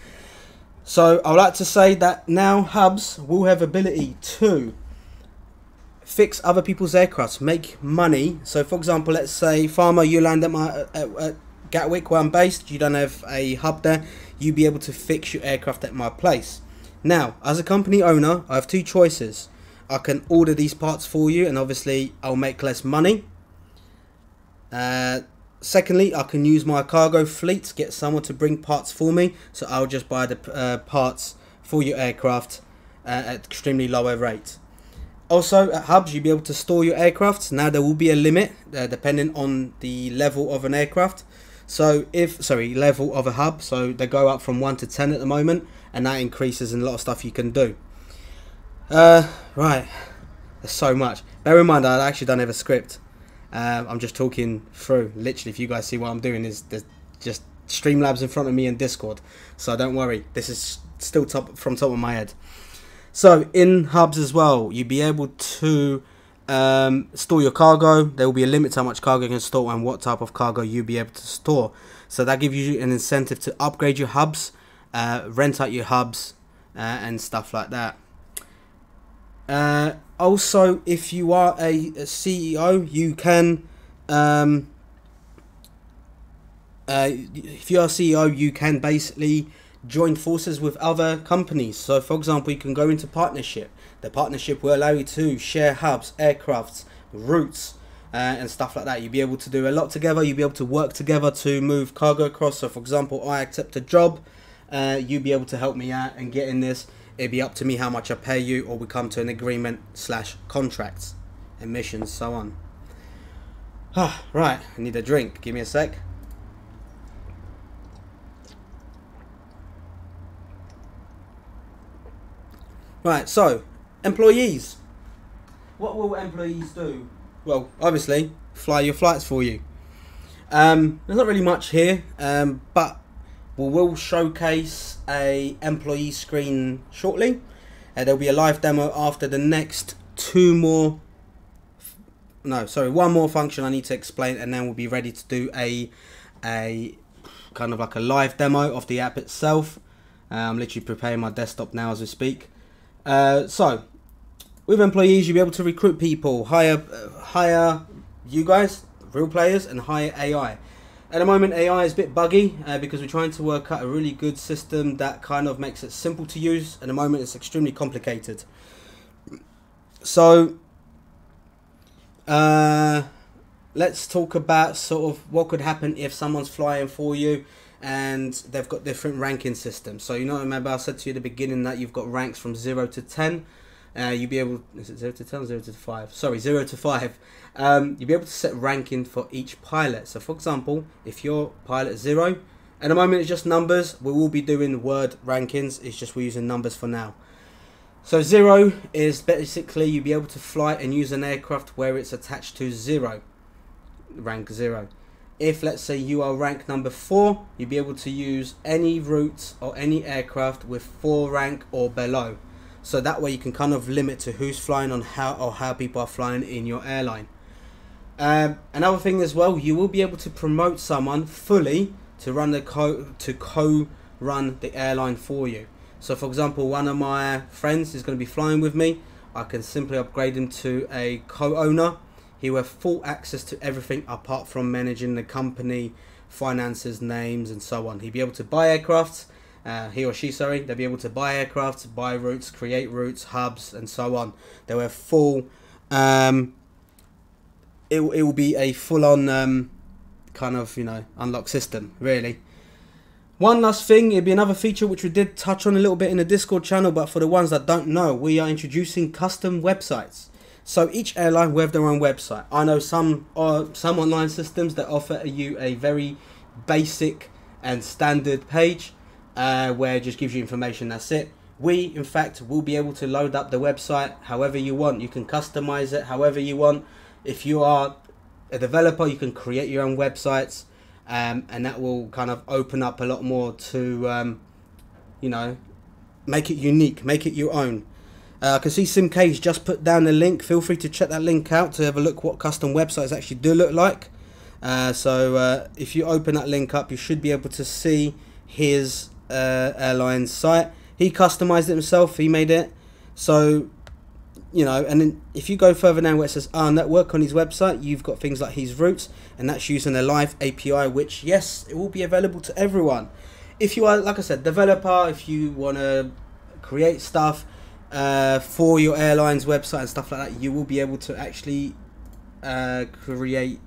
So I would like to say that now hubs will have ability to fix other people's aircrafts, make money. So for example, let's say farmer, you land at my at, uh, at uh, uh, Gatwick where I'm based. You don't have a hub there. You be able to fix your aircraft at my place. Now, as a company owner, I have two choices. I can order these parts for you, and obviously I'll make less money uh, secondly, I can use my cargo fleet to get someone to bring parts for me. So I'll just buy the uh, parts for your aircraft uh, at extremely lower rate. Also, at hubs, you'll be able to store your aircraft. Now, there will be a limit uh, depending on the level of an aircraft. So, if, sorry, level of a hub. So, they go up from 1 to 10 at the moment, and that increases in a lot of stuff you can do. Uh, right, there's so much. Bear in mind, I actually don't have a script. Uh, I'm just talking through. Literally, if you guys see what I'm doing, is there's just Streamlabs in front of me and Discord. So don't worry, this is still top from top of my head. So in hubs as well, you'll be able to um, store your cargo. There will be a limit to how much cargo you can store and what type of cargo you'll be able to store. So that gives you an incentive to upgrade your hubs, uh, rent out your hubs, uh, and stuff like that. Uh, also, if you are a, a CEO, you can. Um, uh, if you are CEO, you can basically join forces with other companies. So, for example, you can go into partnership. The partnership will allow you to share hubs, aircrafts, routes, uh, and stuff like that. You'll be able to do a lot together. You'll be able to work together to move cargo across. So, for example, I accept a job. Uh, you'll be able to help me out and get in this it'd be up to me how much I pay you, or we come to an agreement slash contracts, emissions, so on. Ah, right, I need a drink. Give me a sec. Right, so employees. What will employees do? Well, obviously, fly your flights for you. Um, there's not really much here, um, but we will showcase a employee screen shortly. Uh, there'll be a live demo after the next two more. No, sorry, one more function I need to explain, and then we'll be ready to do a a kind of like a live demo of the app itself. Uh, I'm literally preparing my desktop now as we speak. Uh, so, with employees, you'll be able to recruit people, hire uh, hire you guys, real players, and hire AI. At the moment, AI is a bit buggy uh, because we're trying to work out a really good system that kind of makes it simple to use. At the moment, it's extremely complicated. So, uh, let's talk about sort of what could happen if someone's flying for you and they've got different ranking systems. So, you know, remember I said to you at the beginning that you've got ranks from 0 to 10. Uh, you'll be able, is it 0 to 10 0 to 5? Sorry, 0 to 5 um, you'll be able to set ranking for each pilot. So, for example, if you're pilot zero, at the moment it's just numbers. We will be doing word rankings. It's just we're using numbers for now. So zero is basically you'll be able to fly and use an aircraft where it's attached to zero, rank zero. If let's say you are rank number four, you'll be able to use any route or any aircraft with four rank or below. So that way you can kind of limit to who's flying on how or how people are flying in your airline. Um, another thing as well, you will be able to promote someone fully to run the co to co-run the airline for you. So, for example, one of my friends is going to be flying with me. I can simply upgrade him to a co-owner. He will have full access to everything apart from managing the company, finances, names, and so on. He'll be able to buy aircrafts. Uh, he or she, sorry, they'll be able to buy aircraft, buy routes, create routes, hubs, and so on. They'll have full. Um, it, it will be a full-on um, kind of you know unlock system, really. One last thing, it'd be another feature which we did touch on a little bit in the Discord channel, but for the ones that don't know, we are introducing custom websites. So each airline will have their own website. I know some uh, some online systems that offer you a very basic and standard page uh, where it just gives you information. That's it. We, in fact, will be able to load up the website however you want. You can customize it however you want. If you are a developer, you can create your own websites um, and that will kind of open up a lot more to, um, you know, make it unique, make it your own. Uh, I can see SimK's just put down the link. Feel free to check that link out to have a look what custom websites actually do look like. Uh, so uh, if you open that link up, you should be able to see his uh, airline site. He customized it himself. He made it. So you know, and then if you go further down where it says our network on his website, you've got things like his routes, and that's using a live API, which yes, it will be available to everyone. If you are, like I said, developer, if you want to create stuff uh, for your airline's website and stuff like that, you will be able to actually uh, create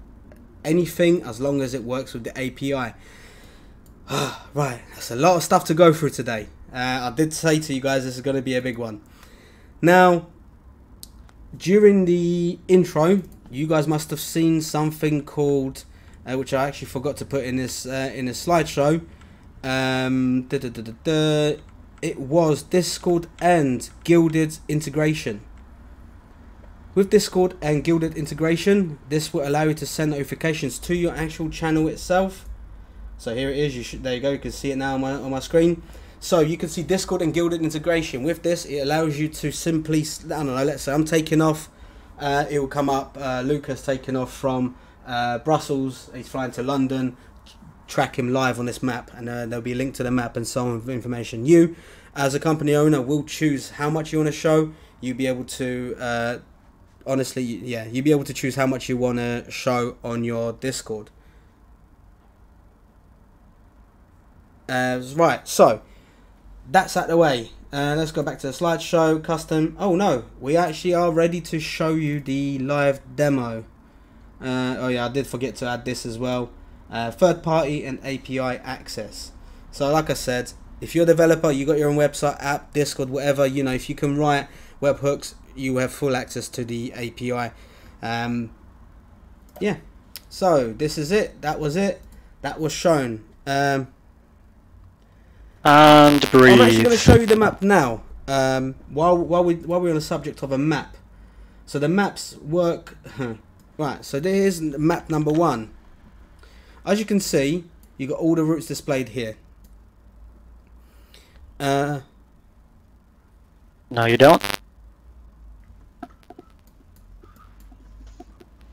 anything as long as it works with the API. right, that's a lot of stuff to go through today. Uh, I did say to you guys this is going to be a big one. Now, during the intro, you guys must have seen something called, uh, which I actually forgot to put in this uh, in a slideshow. Um, da, da, da, it was Discord and Guilded integration. With Discord and Guilded integration, this will allow you to send notifications to your actual channel itself. So here it is. You should there you go. You can see it now on my on my screen. So you can see Discord and Guilded integration. With this, it allows you to simply, I don't know, let's say I'm taking off, uh, it will come up, uh, Lucas taking off from uh, Brussels, he's flying to London, track him live on this map, and uh, there'll be a link to the map and so on information. You, as a company owner, will choose how much you want to show. You'll be able to, uh, honestly, yeah, you'll be able to choose how much you want to show on your Discord. Uh, right, so that's out the way. Uh, let's go back to the slideshow, custom. Oh no, we actually are ready to show you the live demo. Uh, oh yeah, I did forget to add this as well. Uh, third party and API access. So like I said, if you're a developer, you got your own website, app, Discord, whatever, you know, if you can write webhooks, you have full access to the API. Um, yeah, so this is it. That was it. That was shown. Um, and breathe. I'm actually going to show you the map now. Um, while while we while we're on the subject of a map, so the maps work. right. So there's map number one. As you can see, you got all the routes displayed here. Uh, no, you don't.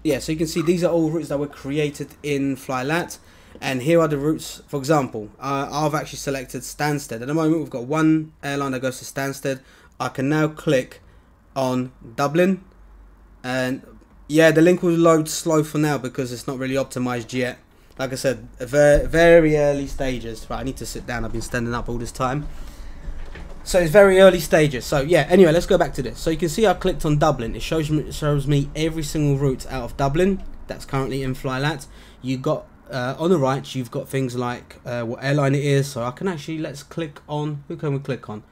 Yeah, so you can see these are all routes that were created in Flylat and here are the routes. For example, uh, I've actually selected Stansted. At the moment, we've got one airline that goes to Stansted. I can now click on Dublin, and yeah, the link will load slow for now because it's not really optimized yet. Like I said, very very early stages. Right, I need to sit down. I've been standing up all this time. So it's very early stages. So yeah, anyway, let's go back to this. So you can see I clicked on Dublin. It shows me it shows me every single route out of Dublin that's currently in Flylat. You got uh, on the right you've got things like uh, what airline it is. So I can actually let's click on who can we click on?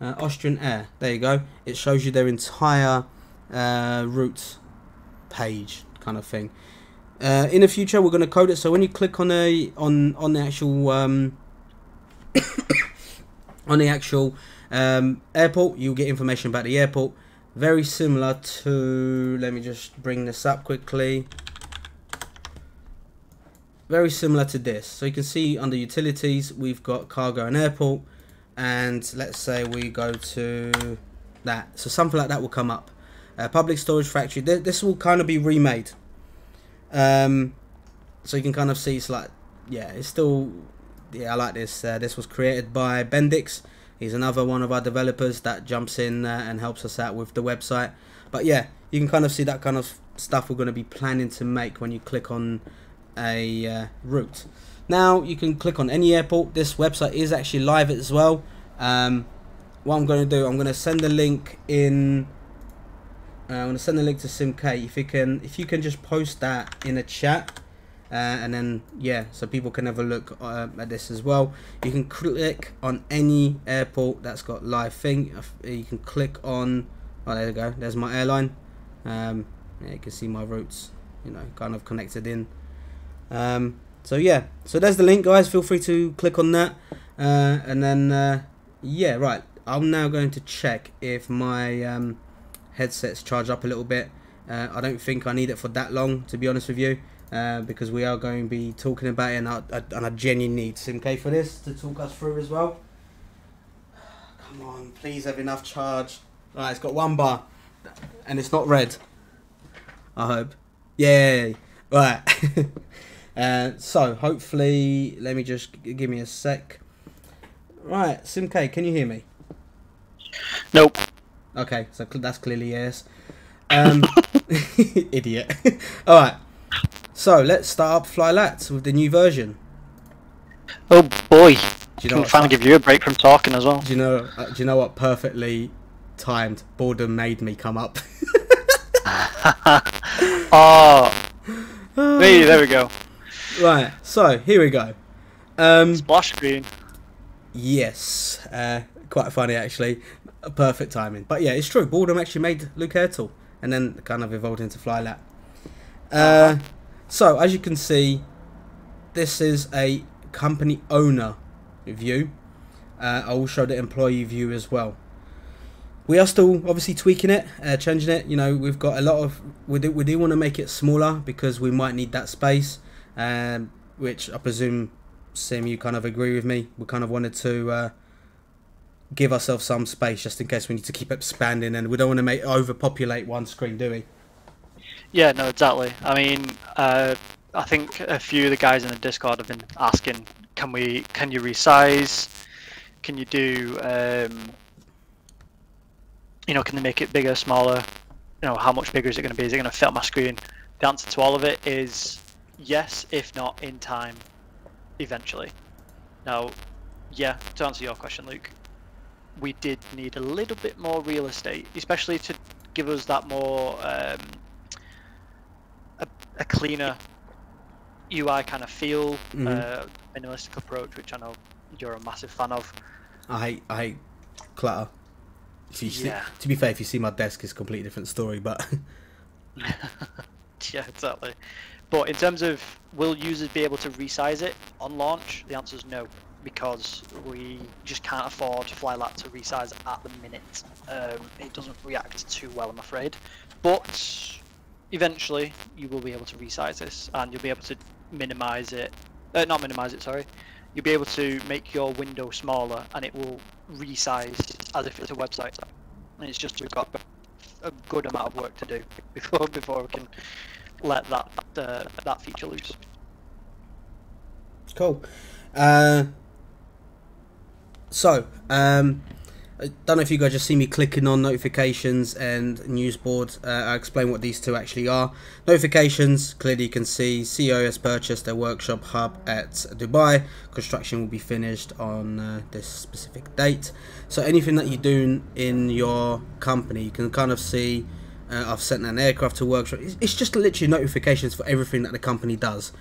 Uh, Austrian Air. There you go. It shows you their entire uh, route page kind of thing. Uh, in the future we're going to code it. So when you click on a on on the actual um, on the actual um, airport you'll get information about the airport. Very similar to let me just bring this up quickly very similar to this. So you can see under utilities, we've got cargo and airport. And let's say we go to that. So something like that will come up. Uh, public storage factory. This will kind of be remade. Um, so you can kind of see it's like, yeah, it's still, yeah, I like this. Uh, this was created by Bendix. He's another one of our developers that jumps in uh, and helps us out with the website. But yeah, you can kind of see that kind of stuff we're going to be planning to make when you click on a uh, route. Now you can click on any airport. This website is actually live as well. Um, what I'm going to do, I'm going to send the link in. Uh, I'm going to send the link to SimK. If you can, if you can just post that in a chat, uh, and then yeah, so people can have a look uh, at this as well. You can click on any airport that's got live thing. You can click on. Oh, there we go. There's my airline. Um, yeah, you can see my routes. You know, kind of connected in. Um, so yeah, so there's the link, guys. Feel free to click on that, uh, and then uh, yeah, right. I'm now going to check if my um, headset's charged up a little bit. Uh, I don't think I need it for that long, to be honest with you, uh, because we are going to be talking about it, and I, I, and I genuinely need SimK for this to talk us through as well. Come on, please have enough charge. Right, it's got one bar, and it's not red. I hope. Yay! Right. Uh, so hopefully, let me just give me a sec. Right, SimK, can you hear me? Nope. Okay, so that's clearly yes. Um, idiot. All right. So let's start up FlyLat with the new version. Oh boy. Do you know Can finally give you a break from talking as well. Do you know? Uh, do you know what? Perfectly timed. Boredom made me come up. Oh, hey, there we go. Right. So here we go. Um, Splash screen. Yes, uh, quite funny actually. Perfect timing. But yeah, it's true. Boredom actually made Luke Airtool and then kind of evolved into Flylat. Uh, so as you can see, this is a company owner view. Uh, I will show the employee view as well. We are still obviously tweaking it, uh, changing it. You know, we've got a lot of we do we do want to make it smaller because we might need that space, um, which I presume Sim, you kind of agree with me. We kind of wanted to uh, give ourselves some space just in case we need to keep expanding, and we don't want to make overpopulate one screen, do we? Yeah, no, exactly. I mean, uh, I think a few of the guys in the Discord have been asking, can we, can you resize? Can you do, um, you know, can they make it bigger, smaller? You know, how much bigger is it going to be? Is it going to fit on my screen? The answer to all of it is yes, if not in time, eventually. Now, yeah, to answer your question, Luke, we did need a little bit more real estate, especially to give us that more um, a, a cleaner UI kind of feel, Mhm. uh, minimalistic approach, which I know you're a massive fan of. I hate I hate clutter. If you see, Yeah. to be fair, if you see my desk, it's a completely different story. But yeah, exactly. But in terms of will users be able to resize it on launch, the answer is no, because we just can't afford Flylat to resize at the minute. Um, it doesn't react too well, I'm afraid. But eventually, you will be able to resize this, and you'll be able to minimize it. Uh, not minimize it, sorry. You'll be able to make your window smaller, and it will resize as if it's a website. And it's just we've got a good amount of work to do before before we can let that uh, that feature loose. cool. Uh, so um, I don't know if you guys just see me clicking on notifications and news board. Uh, I'll explain what these two actually are. Notifications, clearly you can see CEO has purchased a workshop hub at Dubai. Construction will be finished on uh, this specific date. So anything that you're doing in your company, you can kind of see. Uh, I've sent an aircraft to workshop. It's, it's just literally notifications for everything that the company does.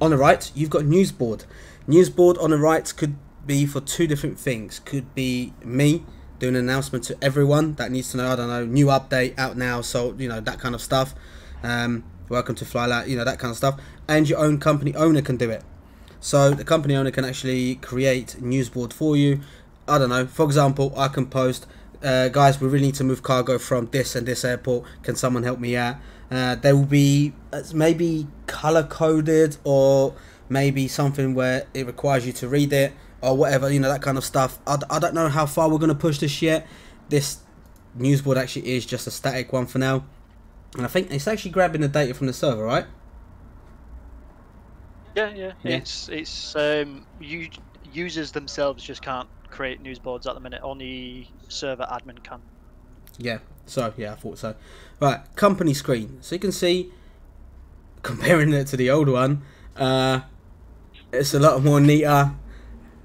On the right, you've got news board. News board on the right could be for two different things. Could be me doing an announcement to everyone that needs to know. I don't know, new update out now, so you know that kind of stuff. Um, welcome to Flylat, you know that kind of stuff. And your own company owner can do it. So the company owner can actually create news board for you. I don't know. For example, I can post, uh, guys, we really need to move cargo from this and this airport. Can someone help me out? Uh, there will be uh, maybe color coded or maybe something where it requires you to read it or whatever, you know, that kind of stuff. I don't know how far we're going to push this yet. This news board actually is just a static one for now. And I think it's actually grabbing the data from the server, right? Yeah, yeah. Yeah. It's it's um, you, users themselves just can't create news boards at the minute. Only server admin can. Yeah. So yeah, I thought so. Right, company screen. So you can see, comparing it to the old one, uh, it's a lot more neater,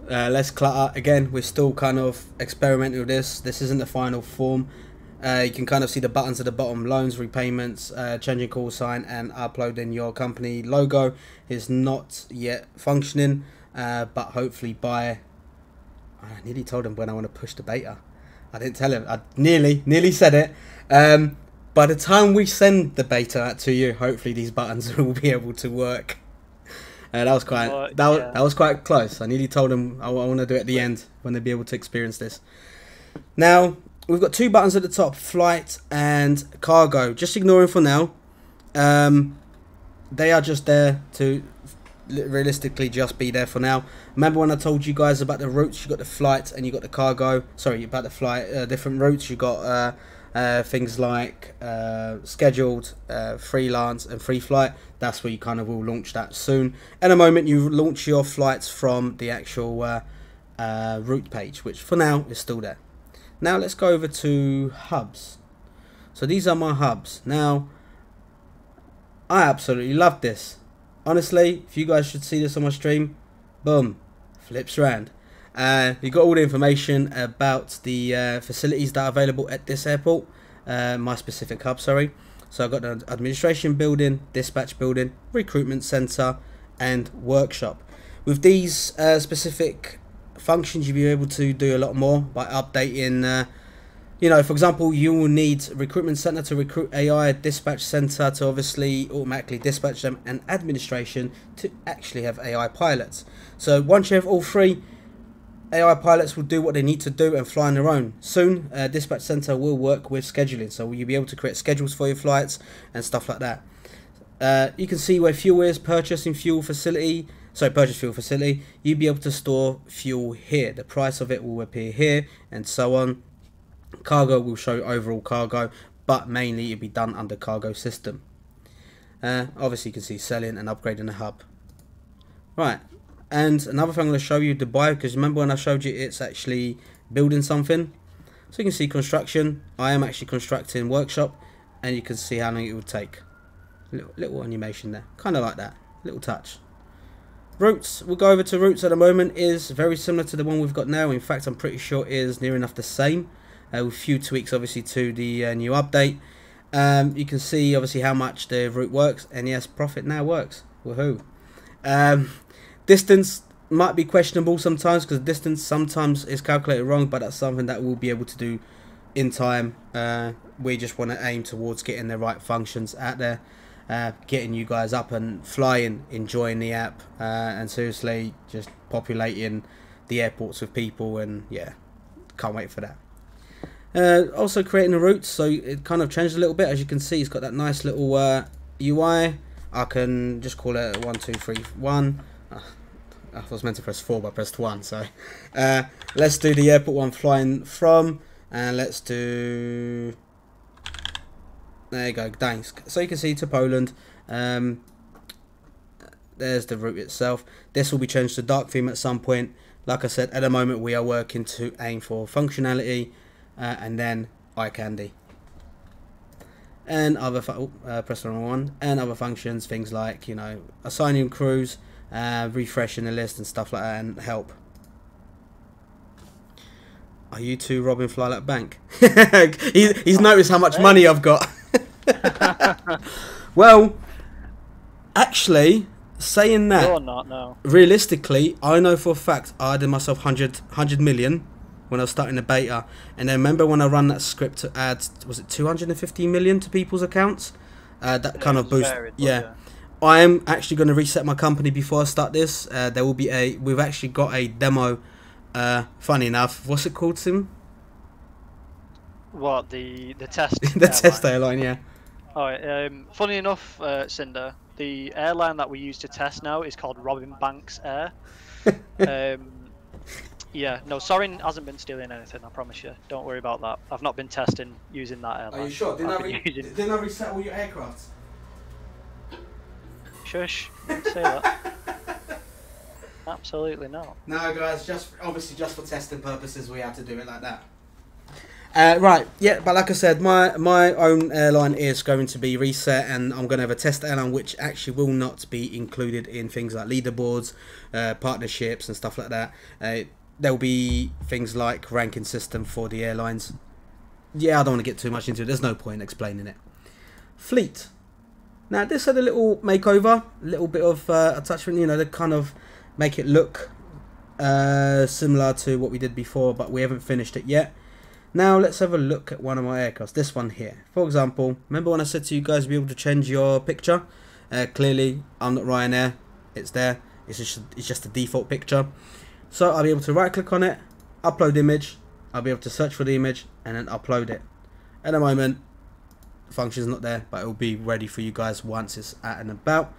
uh, less clutter. Again, we're still kind of experimenting with this. This isn't the final form. Uh, you can kind of see the buttons at the bottom: loans, repayments, uh, changing call sign, and uploading your company logo is not yet functioning, uh, but hopefully by. I nearly told him when I want to push the beta. I didn't tell him. I nearly, nearly said it. Um, by the time we send the beta out to you, hopefully these buttons will be able to work. Uh, that was quite Uh, that, was, yeah. that was quite close. I nearly told him I, want to do it at the end when they'll be able to experience this. Now we've got two buttons at the top: flight and cargo. Just ignoring for now. Um, they are just there to realistically just be there for now. Remember when I told you guys about the routes? You got the flight and you got the cargo. Sorry, about the flight, uh, different routes. You got uh, uh, things like uh, scheduled, uh, freelance, and free flight. That's where you kind of will launch that soon. In a moment, you launch your flights from the actual uh, route page, which for now is still there. Now let's go over to hubs. So these are my hubs. Now, I absolutely love this. Honestly, if you guys should see this on my stream, boom, flips around. Uh, you got all the information about the uh, facilities that are available at this airport, uh, my specific hub, sorry. So I've got the administration building, dispatch building, recruitment centre, and workshop. With these uh, specific functions, you'll be able to do a lot more by updating. You know, for example, you will need recruitment center to recruit AI, dispatch center to obviously automatically dispatch them, and administration to actually have AI pilots. So once you have all three, AI pilots will do what they need to do and fly on their own. Soon, uh, dispatch center will work with scheduling, so you'll be able to create schedules for your flights and stuff like that. Uh, you can see where fuel is, purchasing fuel facility. Sorry, purchase fuel facility. You'll be able to store fuel here. The price of it will appear here, and so on. Cargo will show overall cargo, but mainly it'll be done under cargo system. Uh, obviously, you can see selling and upgrading the hub. Right, and another thing I'm going to show you Dubai because remember when I showed you it's actually building something. So you can see construction. I am actually constructing workshop, and you can see how long it would take. Little, little animation there, kind of like that, little touch. Routes, we'll go over to routes at the moment, is very similar to the one we've got now. In fact, I'm pretty sure it is near enough the same, uh, with few tweaks obviously to the uh, new update. Um, you can see obviously how much the route works, and yes, profit now works. Woohoo! Um, distance might be questionable sometimes because distance sometimes is calculated wrong, but that's something that we'll be able to do in time. Uh, we just want to aim towards getting the right functions out there, uh, getting you guys up and flying, enjoying the app, uh, and seriously just populating the airports with people. And yeah, can't wait for that. Uh, also creating the routes, so it kind of changed a little bit. As you can see, it's got that nice little uh, UI. I can just call it one, two, three, one. Uh, I was meant to press four, but I pressed one. So uh, let's do the airport one flying from, and let's do. There you go, Gdańsk. So you can see to Poland. Um, there's the route itself. This will be changed to dark theme at some point. Like I said, at the moment we are working to aim for functionality, uh, and then eye candy. And other oh, uh, press the one. And other functions, things like you know assigning crews, uh, refreshing the list and stuff like that, and help. Are you two robbing Flylat Bank? he's, he's noticed how much money I've got. well, actually, saying that, not, no. realistically, I know for a fact I did myself 100, 100 million when I was starting the beta. And then remember when I ran that script to add, was it 250 million to people's accounts? Uh, that kind of boost. varied, but yeah. I am actually going to reset my company before I start this. Uh, there will be a. We've actually got a demo. Uh, funny enough, what's it called, Sim? What the the test? the test airline? airline, yeah. All right. um, funny enough, uh, Cinder, the airline that we use to test now is called Robin Banks Air. um, yeah, no, Sorin hasn't been stealing anything. I promise you. Don't worry about that. I've not been testing using that airline. I've been using... didn't I reset all your aircraft? Shush, don't say that. Absolutely not. No, guys, just obviously just for testing purposes, we had to do it like that. Uh, right, yeah, but like I said, my my own airline is going to be reset, and I'm going to have a test airline which actually will not be included in things like leaderboards, uh, partnerships, and stuff like that. Uh, there will be things like ranking system for the airlines. Yeah, I don't want to get too much into it. There's no point explaining it. Fleet. Now this had a little makeover, a little bit of uh, attachment. You know, to kind of make it look uh, similar to what we did before, but we haven't finished it yet. Now let's have a look at one of my aircrafts. This one here. For example, remember when I said to you guys be able to change your picture? Uh, clearly, I'm not Ryanair. It's there. It's just it's just a default picture. So I'll be able to right click on it, upload image. I'll be able to search for the image and then upload it. At the moment, the function's not there, but it will be ready for you guys once it's at and about.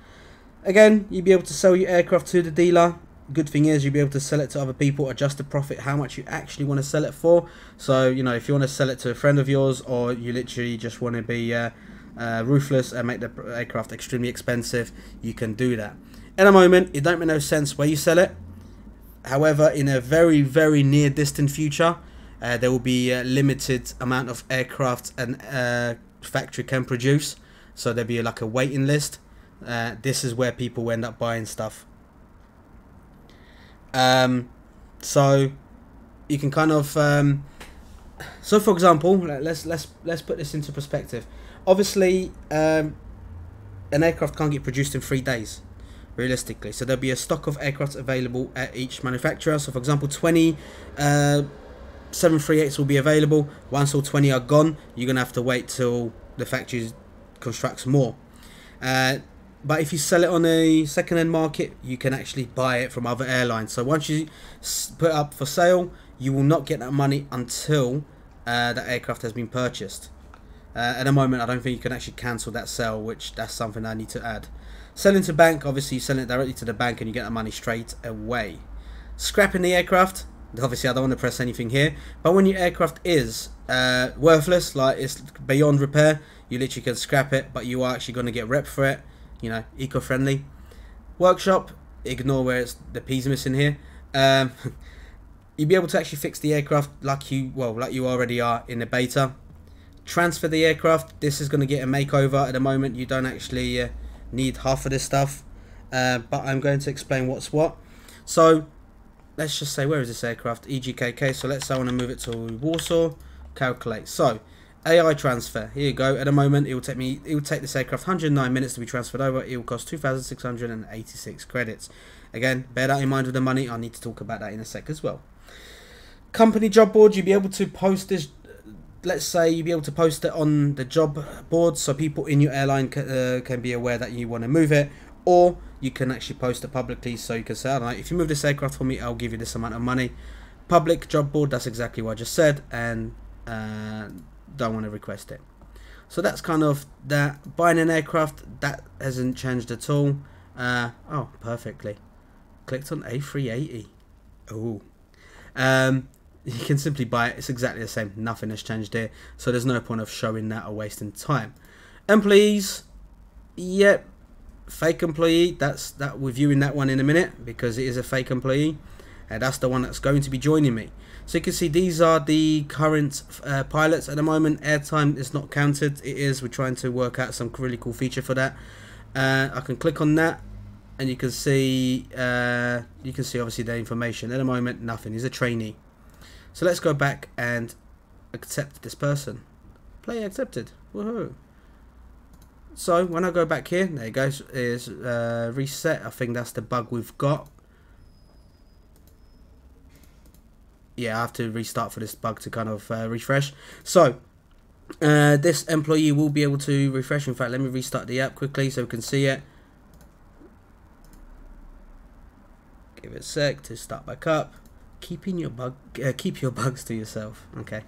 Again, you'll be able to sell your aircraft to the dealer good thing is you'll be able to sell it to other people, adjust the profit, how much you actually want to sell it for. So, you know, if you want to sell it to a friend of yours or you literally just want to be uh, uh, ruthless and make the aircraft extremely expensive, you can do that. In a moment, it don't make no sense where you sell it. However, in a very, very near distant future, uh, there will be a limited amount of aircraft an uh, factory can produce. So there'll be like a waiting list. Uh, this is where people end up buying stuff um, so you can kind of um, so for example, let's let's let's put this into perspective. Obviously, um, an aircraft can't get produced in three days, realistically. So there'll be a stock of aircraft available at each manufacturer. So for example, 20 uh, 738s will be available. Once all 20 are gone, you're gonna have to wait till the factory constructs more. Uh, but if you sell it on a second-hand market, you can actually buy it from other airlines. So once you put up for sale, you will not get that money until uh, that aircraft has been purchased. Uh, at the moment, I don't think you can actually cancel that sale, which that's something I need to add. Selling to bank, obviously you sell it directly to the bank and you get the money straight away. Scrapping the aircraft, obviously I don't want to press anything here, but when your aircraft is uh, worthless, like it's beyond repair, you literally can scrap it, but you are actually going to get rep for it you know, eco-friendly. Workshop, ignore where it's the P's missing here. Um, you'll be able to actually fix the aircraft like you well like you already are in the beta. Transfer the aircraft. This is going to get a makeover. At the moment, you don't actually uh, need half of this stuff, uh, but I'm going to explain what's what. So let's just say where is this aircraft? EGKK. So let's say I want to move it to Warsaw. Calculate. So AI transfer. Here you go. At the moment, it will take me. It will take this aircraft 109 minutes to be transferred over. It will cost 2,686 credits. Again, bear that in mind with the money. I need to talk about that in a sec as well. Company job board. You'll be able to post this. Let's say you'll be able to post it on the job board, so people in your airline can, uh, can be aware that you want to move it, or you can actually post it publicly, so you can say, know, if you move this aircraft for me, I'll give you this amount of money. Public job board. That's exactly what I just said, and. Uh, don't want to request it. So that's kind of that. Buying an aircraft, that hasn't changed at all. Uh, oh, perfectly. Clicked on A380. Oh. Um, you can simply buy it. It's exactly the same. Nothing has changed here. So there's no point of showing that or wasting time. Employees, yep. Fake employee, that's that we're viewing that one in a minute because it is a fake employee. And that's the one that's going to be joining me. So you can see these are the current uh, pilots at the moment. Airtime is not counted. It is. We're trying to work out some really cool feature for that. Uh, I can click on that and you can see uh, you can see obviously the information. At the moment, nothing. He's a trainee. So let's go back and accept this person. Play accepted. Woohoo. So when I go back here, there it goes, is uh, reset. I think that's the bug we've got. yeah, I have to restart for this bug to kind of uh, refresh. So, uh, this employee will be able to refresh. In fact, let me restart the app quickly so we can see it. Give it a sec to start back up. Keeping your bug, uh, keep your bugs to yourself. Okay.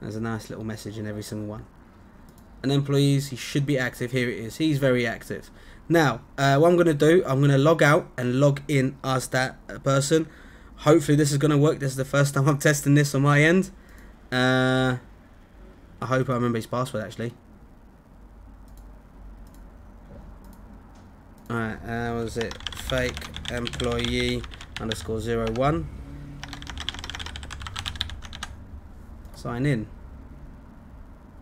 There's a nice little message in every single one. And employees, he should be active. Here it is. He's very active. Now, uh, what I'm going to do, I'm going to log out and log in as that person hopefully this is going to work. This is the first time I'm testing this on my end. Uh, I hope I remember his password actually. Alright, uh, was it? fake employee underscore zero one. Sign in.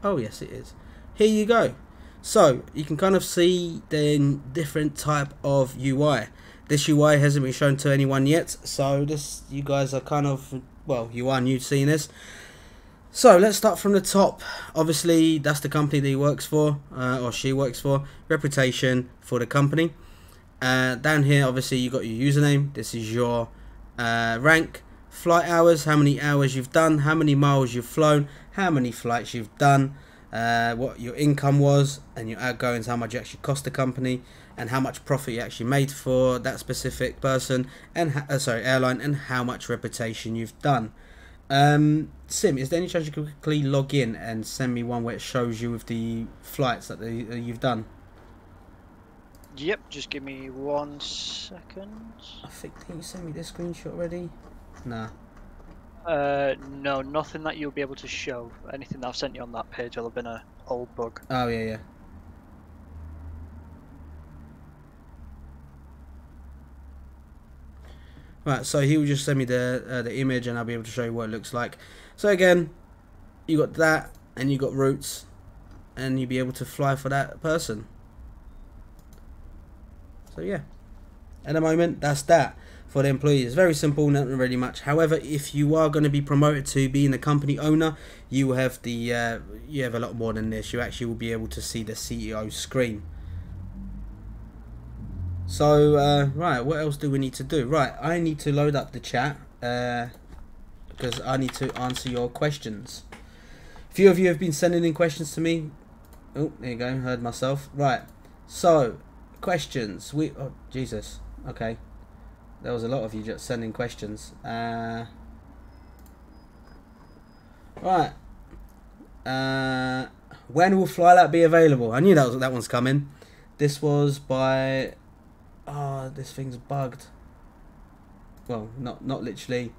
Oh yes, it is. Here you go. So you can kind of see the different type of UI. This UI hasn't been shown to anyone yet, so this you guys are kind of well, you are new to seeing this. So let's start from the top. Obviously, that's the company that he works for, uh, or she works for. Reputation for the company. Uh, down here, obviously, you got your username. This is your uh, rank, flight hours, how many hours you've done, how many miles you've flown, how many flights you've done, uh, what your income was, and your outgoings, how much actually cost the company, and how much profit you actually made for that specific person, and uh, sorry, airline, and how much reputation you've done. Um, Sim, is there any chance you could quickly log in and send me one where it shows you with the flights that, the, that you've done? Yep, just give me one second. I think did you send me this screenshot already? Nah. Uh, no, nothing that you'll be able to show. Anything that I've sent you on that page will have been a old bug. Oh yeah, yeah. Right, so he will just send me the uh, the image, and I'll be able to show you what it looks like. So again, you got that, and you got roots, and you'll be able to fly for that person. So yeah, at the moment, that's that for the employees. Very simple, not really much. However, if you are going to be promoted to being a company owner, you have the uh, you have a lot more than this. You actually will be able to see the CEO screen. So uh, right, what else do we need to do? Right, I need to load up the chat uh, because I need to answer your questions. A few of you have been sending in questions to me. Oh, there you go. Heard myself. Right. So questions. We oh Jesus. Okay. There was a lot of you just sending questions. Uh, right. Uh, when will Flylat be available? I knew that was, that one's coming. This was by. Oh, this thing's bugged. Well, not not literally.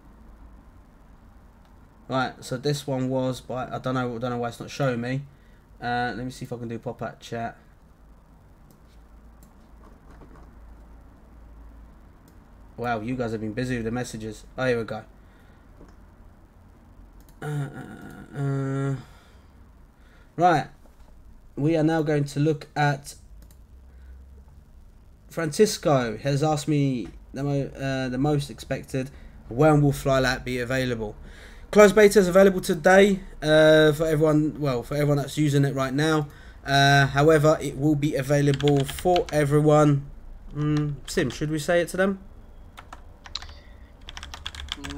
Right, so this one was by I don't know I don't know why it's not showing me. Uh, let me see if I can do pop-up chat. Wow, you guys have been busy with the messages. Oh, here we go. Uh, uh, uh, right. We are now going to look at. Francisco has asked me the, mo- uh, the most expected. When will Flylat be available? Closed beta is available today uh, for everyone. Well, for everyone that's using it right now. Uh, however, it will be available for everyone. Mm, Sim, should we say it to them?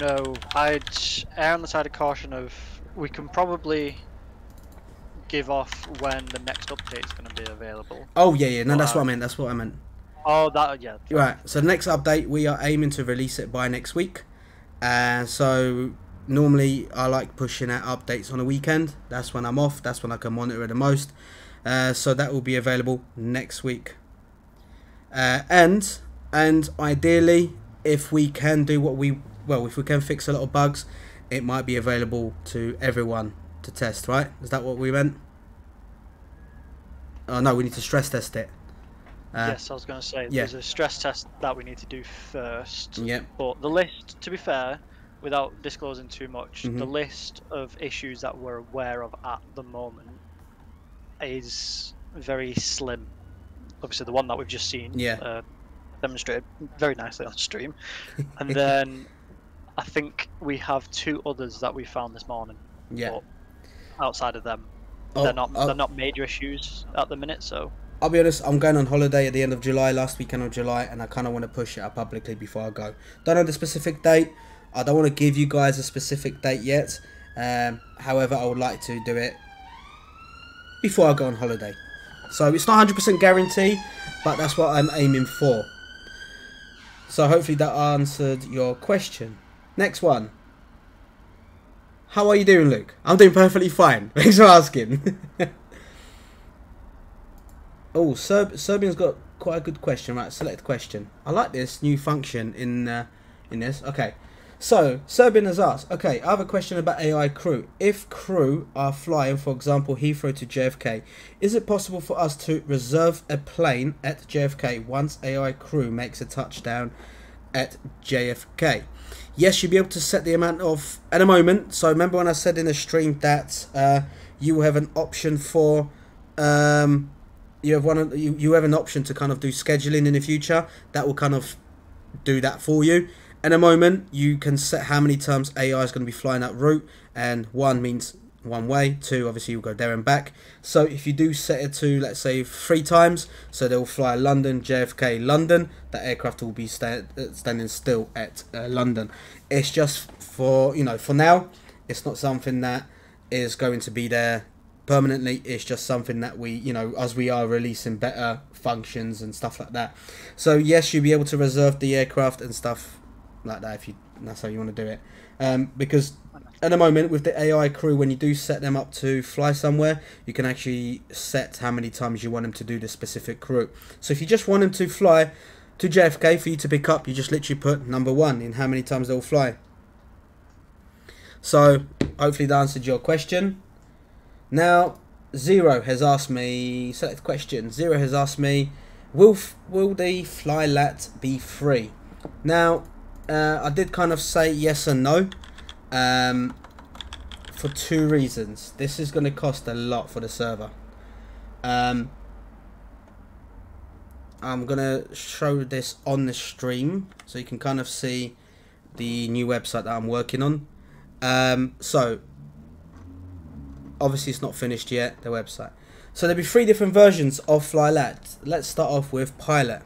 No, I'd err on the side of caution of we can probably give off when the next update's going to be available. Oh yeah, yeah. No, that's what I meant. That's what I meant. Oh, that yeah. Right. So the next update, we are aiming to release it by next week. Uh, so normally I like pushing out updates on a weekend. That's when I'm off. That's when I can monitor it the most. Uh, so that will be available next week. Uh, and and ideally, if we can do what we well, if we can fix a lot of bugs, it might be available to everyone to test. Right? Is that what we meant? Oh no, we need to stress test it. Uh, yes, I was going to say yeah. there's a stress test that we need to do first. Yep. But the list, to be fair, without disclosing too much, the Mhm. list of issues that we're aware of at the moment is very slim. Obviously, the one that we've just seen Yeah. uh, demonstrated very nicely on stream, and then I think we have two others that we found this morning. Yeah. Outside of them, Oh, they're not oh. they're not major issues at the minute. So I'll be honest, I'm going on holiday at the end of July, last weekend of July, and I kind of want to push it up publicly before I go. Don't know the specific date. I don't want to give you guys a specific date yet. Um, however, I would like to do it before I go on holiday. So it's not 100% guarantee, but that's what I'm aiming for. So hopefully that answered your question. Next one. How are you doing, Luke? I'm doing perfectly fine. Thanks for asking. Oh, Serb- Serbian's got quite a good question. Right, select question. I like this new function in uh, in this. Okay, So, Serbian has asked, okay, I have a question about AI crew. If crew are flying, for example, Heathrow to JFK, is it possible for us to reserve a plane at JFK once AI crew makes a touchdown at JFK? Yes, you'll be able to set the amount of, at a moment, so remember when I said in the stream that uh, you have an option for, um, you have one, you, you have an option to kind of do scheduling in the future, that will kind of do that for you. In a moment, you can set how many times AI is going to be flying that route, and one means one way, two obviously you'll go there and back. So if you do set it to let's say three times, so they'll fly London, JFK, London, that aircraft will be sta- uh, standing still at uh, London. It's just for you know for now, it's not something that is going to be there permanently. It's just something that we you know as we are releasing better functions and stuff like that. So yes, you'll be able to reserve the aircraft and stuff like that if you that's how you want to do it. Um, because at the moment with the AI crew, when you do set them up to fly somewhere, you can actually set how many times you want them to do the specific route. So if you just want them to fly to JFK for you to pick up, you just literally put number one in how many times they'll fly. So hopefully that answered your question. Now Zero has asked me select question. Zero has asked me, will will the fly lat be free? Now uh, I did kind of say yes and no. Um, for two reasons. This is going to cost a lot for the server. Um, I'm going to show this on the stream so you can kind of see the new website that I'm working on. Um, so, obviously it's not finished yet, the website. So there'll be three different versions of Flylat. Let's start off with Pilot.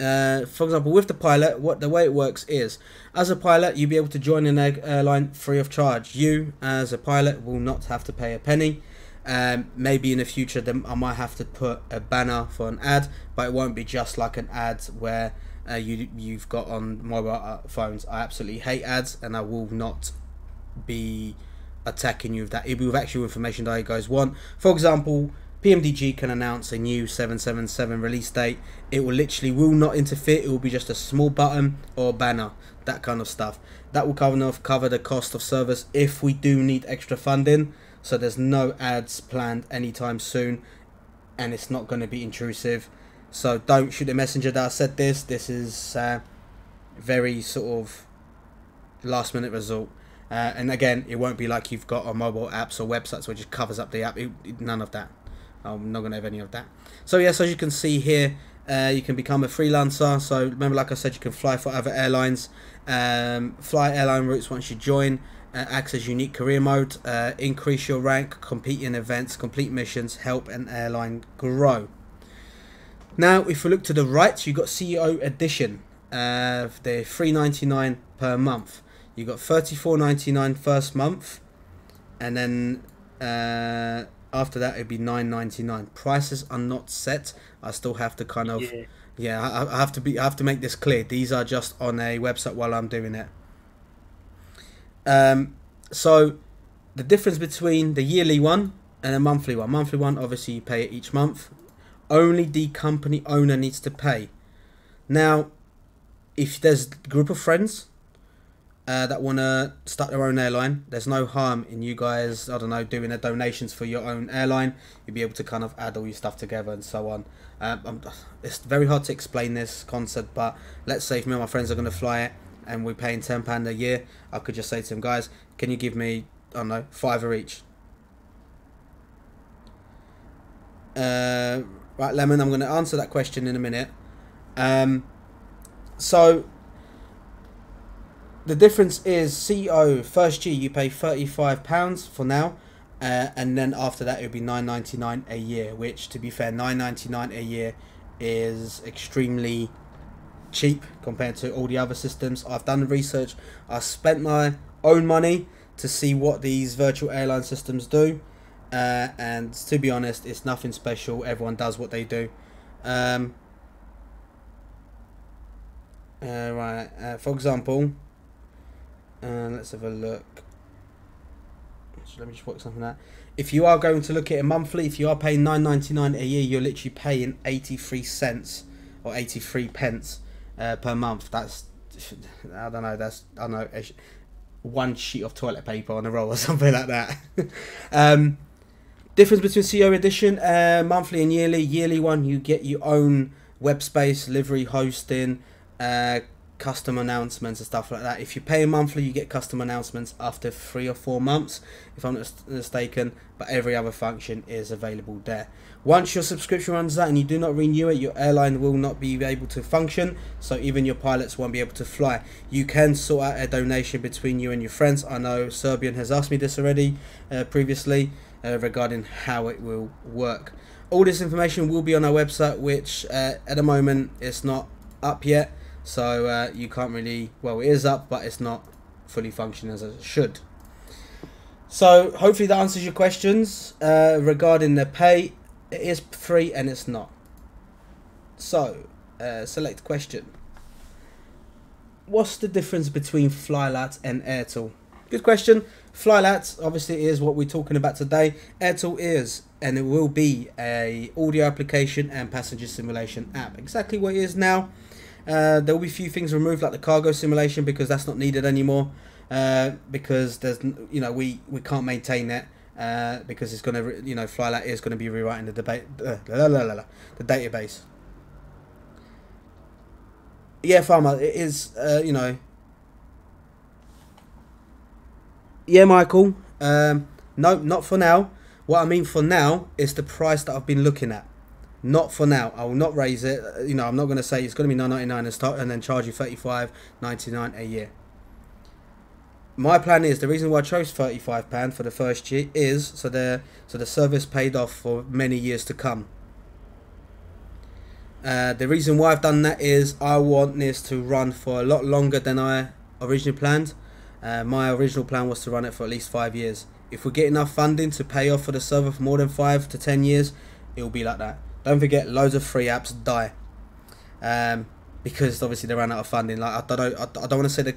Uh, for example, with the pilot, what the way it works is, as a pilot, you'll be able to join an airline free of charge. You, as a pilot, will not have to pay a penny. Um, maybe in the future, then I might have to put a banner for an ad, but it won't be just like an ad where uh, you you've got on mobile uh, phones. I absolutely hate ads, and I will not be attacking you with that. It'll be with actual information that you guys want. For example, PMDG can announce a new 777 release date. It will literally will not interfere. It will be just a small button or banner, that kind of stuff. That will cover enough cover the cost of service if we do need extra funding. So there's no ads planned anytime soon, and it's not going to be intrusive. So don't shoot the messenger that I said this. This is uh, very sort of last minute result. Uh, and again, it won't be like you've got on mobile apps or websites which just covers up the app. It, none of that. I'm not going to have any of that. So yes, as you can see here, uh, you can become a freelancer. So remember, like I said, you can fly for other airlines, um, fly airline routes once you join, uh, access unique career mode, uh, increase your rank, compete in events, complete missions, help an airline grow. Now, if we look to the right, you've got CEO edition. Uh, they're three ninety nine per month. You've got thirty four ninety nine first month, and then uh, after that it'd be nine ninety nine. Prices are not set. I still have to kind of Yeah. yeah. I, I have to be. I have to make this clear. These are just on a website while I'm doing it. Um, so the difference between the yearly one and a monthly one. Monthly one, obviously, you pay it each month. Only the company owner needs to pay. Now, if there's a group of friends uh, that want to start their own airline, there's no harm in you guys, I don't know, doing the donations for your own airline. You'll be able to kind of add all your stuff together and so on. Um, it's very hard to explain this concept, but let's say if me and my friends are going to fly it and we're paying £10 a year, I could just say to them, guys, can you give me, I don't know, fiver each? Uh, right, Lemon, I'm going to answer that question in a minute. Um, so the difference is CO first year you pay thirty five pounds for now, uh, and then after that it'll be nine ninety nine a year. Which, to be fair, nine ninety nine a year is extremely cheap compared to all the other systems. I've done the research. I spent my own money to see what these virtual airline systems do, uh, and to be honest, it's nothing special. Everyone does what they do. Um, uh, right, uh, for example, uh, let's have a look. So let me just work something out. If you are going to look at it monthly, if you are paying nine ninety nine a year, you're literally paying eighty three cents or eighty three pence uh, per month. That's I don't know. That's I don't know one sheet of toilet paper on a roll or something like that. um, difference between CEO edition, uh, monthly and yearly. Yearly one, you get your own web space, livery, hosting, uh, custom announcements and stuff like that. If you pay monthly, you get custom announcements after three or four months, if I'm not mistaken. But every other function is available there. Once your subscription runs out and you do not renew it, your airline will not be able to function, so even your pilots won't be able to fly. You can sort out a donation between you and your friends. I know Serbian has asked me this already uh, previously uh, regarding how it will work. All this information will be on our website, which uh, at the moment is not up yet, so uh, you can't really. Well, it is up, but it's not fully functioning as it should. So hopefully that answers your questions uh, regarding the pay. It is free and it's not. So uh, select question. What's the difference between Flylat and AirTool? Good question. Flylat obviously is what we're talking about today. AirTool is and it will be a audio application and passenger simulation app. Exactly what it is now. Uh, there will be a few things removed like the cargo simulation because that's not needed anymore. Uh, because there's you know we we can't maintain that uh, because it's going to you know Flylat is going to be rewriting the debate uh, la, la, la, the database. Yeah, farmer, it is uh, you know. Yeah, Michael. Um, no, not for now. What I mean for now is the price that I've been looking at. Not for now. I will not raise it. You know, I'm not going to say it's going to be 9.99 and start and then charge you 35.99 a year. My plan is the reason why I chose 35 pound for the first year is so the so the service paid off for many years to come. Uh, the reason why I've done that is I want this to run for a lot longer than I originally planned. Uh, my original plan was to run it for at least five years. If we get enough funding to pay off for the server for more than five to ten years, it will be like that. Don't forget, loads of free apps die um, because obviously they ran out of funding. Like I don't I, don't want to say the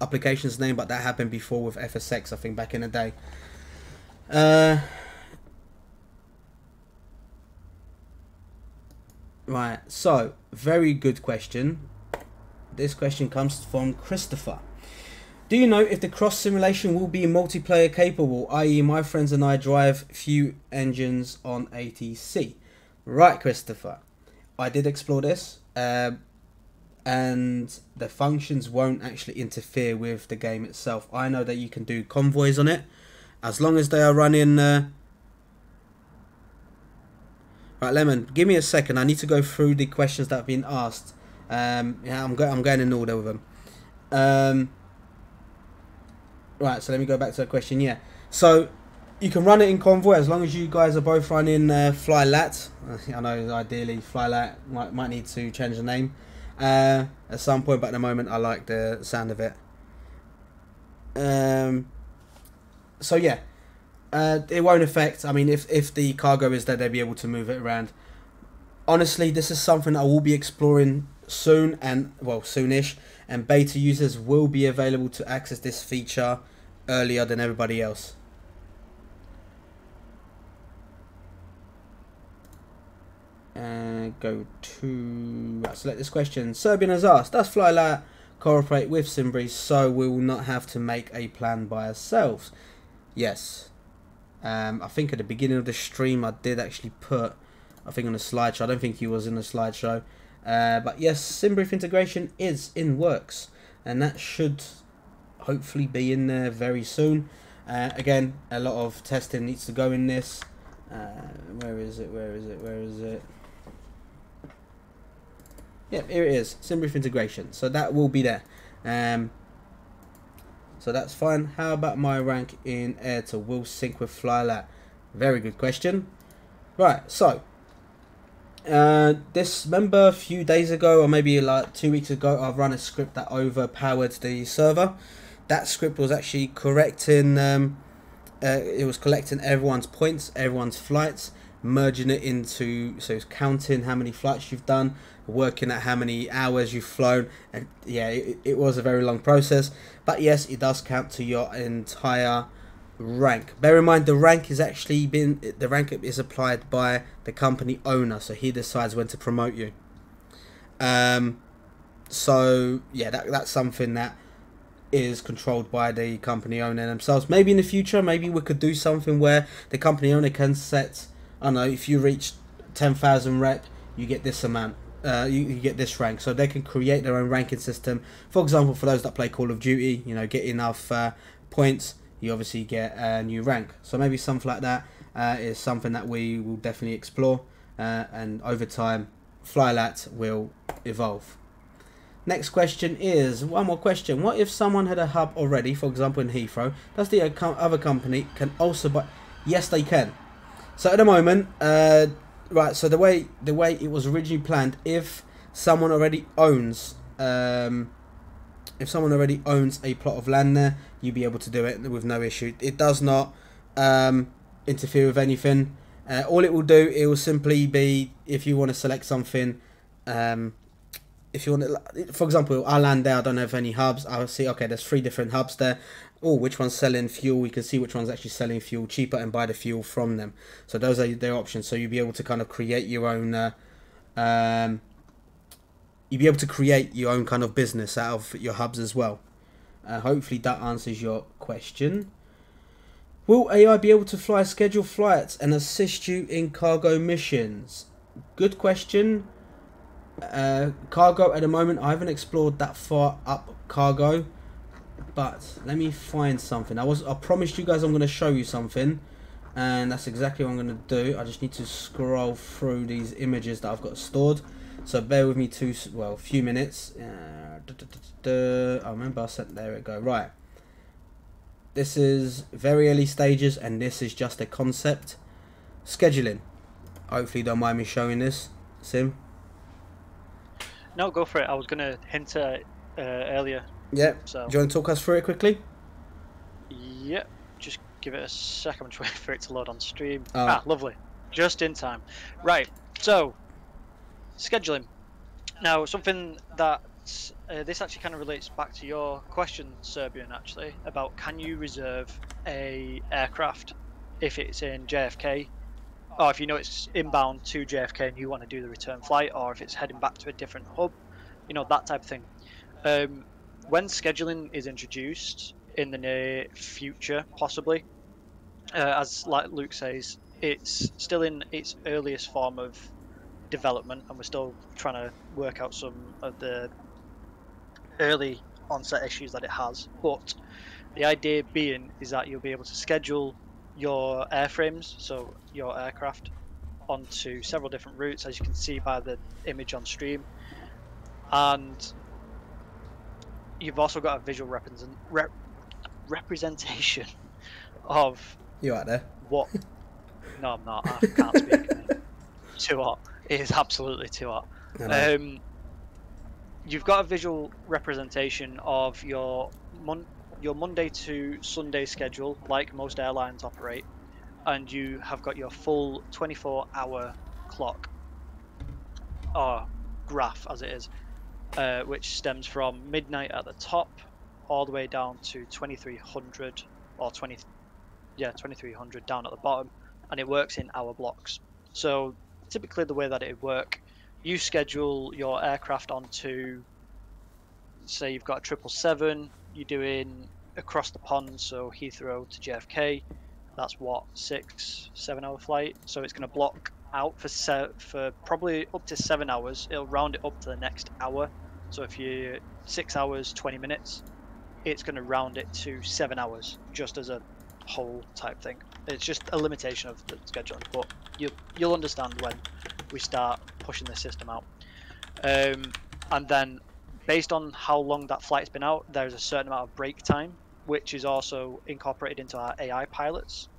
application's name, but that happened before with FSX, I think, back in the day. Uh, right, so very good question. This question comes from Christopher. Do you know if the cross simulation will be multiplayer capable, i.e., my friends and I drive few engines on ATC? Right, Christopher. I did explore this, uh, and the functions won't actually interfere with the game itself. I know that you can do convoys on it, as long as they are running. Uh... Right, Lemon, give me a second. I need to go through the questions that have been asked. Um, yeah, I'm, go- I'm going in order with them. Um, Right, so let me go back to the question. Yeah, so you can run it in convoy as long as you guys are both running uh, Flylat. I know ideally Flylat might might need to change the name uh, at some point, but at the moment I like the sound of it. Um. So yeah, uh, it won't affect. I mean, if if the cargo is there, they'll be able to move it around. Honestly, this is something I will be exploring soon, and well, soonish and beta users will be available to access this feature earlier than everybody else. And go to right, select this question. Serbian has asked, does Flylat cooperate with SimBrief so we will not have to make a plan by ourselves? Yes. Um, I think at the beginning of the stream I did actually put, I think on a slideshow, I don't think he was in the slideshow, uh, but yes, SimBrief integration is in works, and that should hopefully be in there very soon. Uh, again, a lot of testing needs to go in this. Uh, where is it? Where is it? Where is it? Yep, here it is. SimBrief integration. So that will be there. Um, so that's fine. How about my rank in AirTool Will sync with Flylat? Very good question. Right, so uh, this remember a few days ago or maybe like two weeks ago I've run a script that overpowered the server that script was actually correcting um, uh, it was collecting everyone's points everyone's flights merging it into so it's counting how many flights you've done working out how many hours you've flown and yeah it, it was a very long process but yes it does count to your entire rank. Bear in mind the rank is actually been the rank is applied by the company owner, so he decides when to promote you. Um, so yeah, that that's something that is controlled by the company owner themselves. Maybe in the future, maybe we could do something where the company owner can set. I don't know if you reach ten thousand rep, you get this amount. Uh, you, you get this rank, so they can create their own ranking system. For example, for those that play Call of Duty, you know, get enough uh, points, you obviously get a new rank. So maybe something like that uh, is something that we will definitely explore, uh, and over time, Flylat will evolve. Next question is one more question. What if someone had a hub already, for example in Heathrow? Does the other company can also buy? Yes, they can. So at the moment, uh, right. So the way the way it was originally planned, if someone already owns, um, if someone already owns a plot of land there, you'd be able to do it with no issue. It does not um, interfere with anything. Uh, all it will do, it will simply be if you want to select something. Um, if you want to, for example, our land there, I don't have any hubs. I'll see, okay, there's three different hubs there. Oh, which one's selling fuel? We can see which one's actually selling fuel cheaper and buy the fuel from them. So those are their options. So you'll be able to kind of create your own. Uh, um, you'll be able to create your own kind of business out of your hubs as well. Uh, hopefully that answers your question. Will AI be able to fly scheduled flights and assist you in cargo missions? Good question. Uh, cargo at the moment, I haven't explored that far up cargo, but let me find something. I was I promised you guys I'm going to show you something, and that's exactly what I'm going to do. I just need to scroll through these images that I've got stored. So bear with me two well, few minutes. Uh, I remember I said there we go. Right. This is very early stages, and this is just a concept. Scheduling. Hopefully, don't mind me showing this, Sim. No, go for it. I was going to hint at uh, earlier. Yeah. So, Do you want to talk us through it quickly? yep. Just give it a second. I'm just for it to load on stream. Oh. Ah, lovely. Just in time. Right. So, scheduling. Now, something that uh, this actually kind of relates back to your question, Serbian, actually, about can you reserve a aircraft if it's in JFK, or if you know it's inbound to JFK and you want to do the return flight, or if it's heading back to a different hub, you know that type of thing. Um, when scheduling is introduced in the near future, possibly, uh, as like Luke says, it's still in its earliest form of development, and we're still trying to work out some of the early onset issues that it has. But the idea being is that you'll be able to schedule your airframes, so your aircraft, onto several different routes, as you can see by the image on stream, and you've also got a visual represent, rep, representation of You out there? what. no, I'm not. I can't speak. too hot. It is absolutely too hot. Um, you've got a visual representation of your mon- your Monday to Sunday schedule, like most airlines operate, and you have got your full 24-hour clock or graph, as it is, uh, which stems from midnight at the top all the way down to 2300 or 20 yeah 2300 down at the bottom and it works in hour blocks. So typically the way that it would work you schedule your aircraft onto say you've got a triple seven you're doing across the pond so heathrow to jfk that's what six seven hour flight? So it's going to block out for se- for probably up to seven hours. It'll round it up to the next hour. So if you're six hours 20 minutes it's going to round it to seven hours just as a whole type thing. It's just a limitation of the scheduling but you, you'll understand when we start pushing the system out. Um, and then based on how long that flight's been out there's a certain amount of break time which is also incorporated into our ai pilots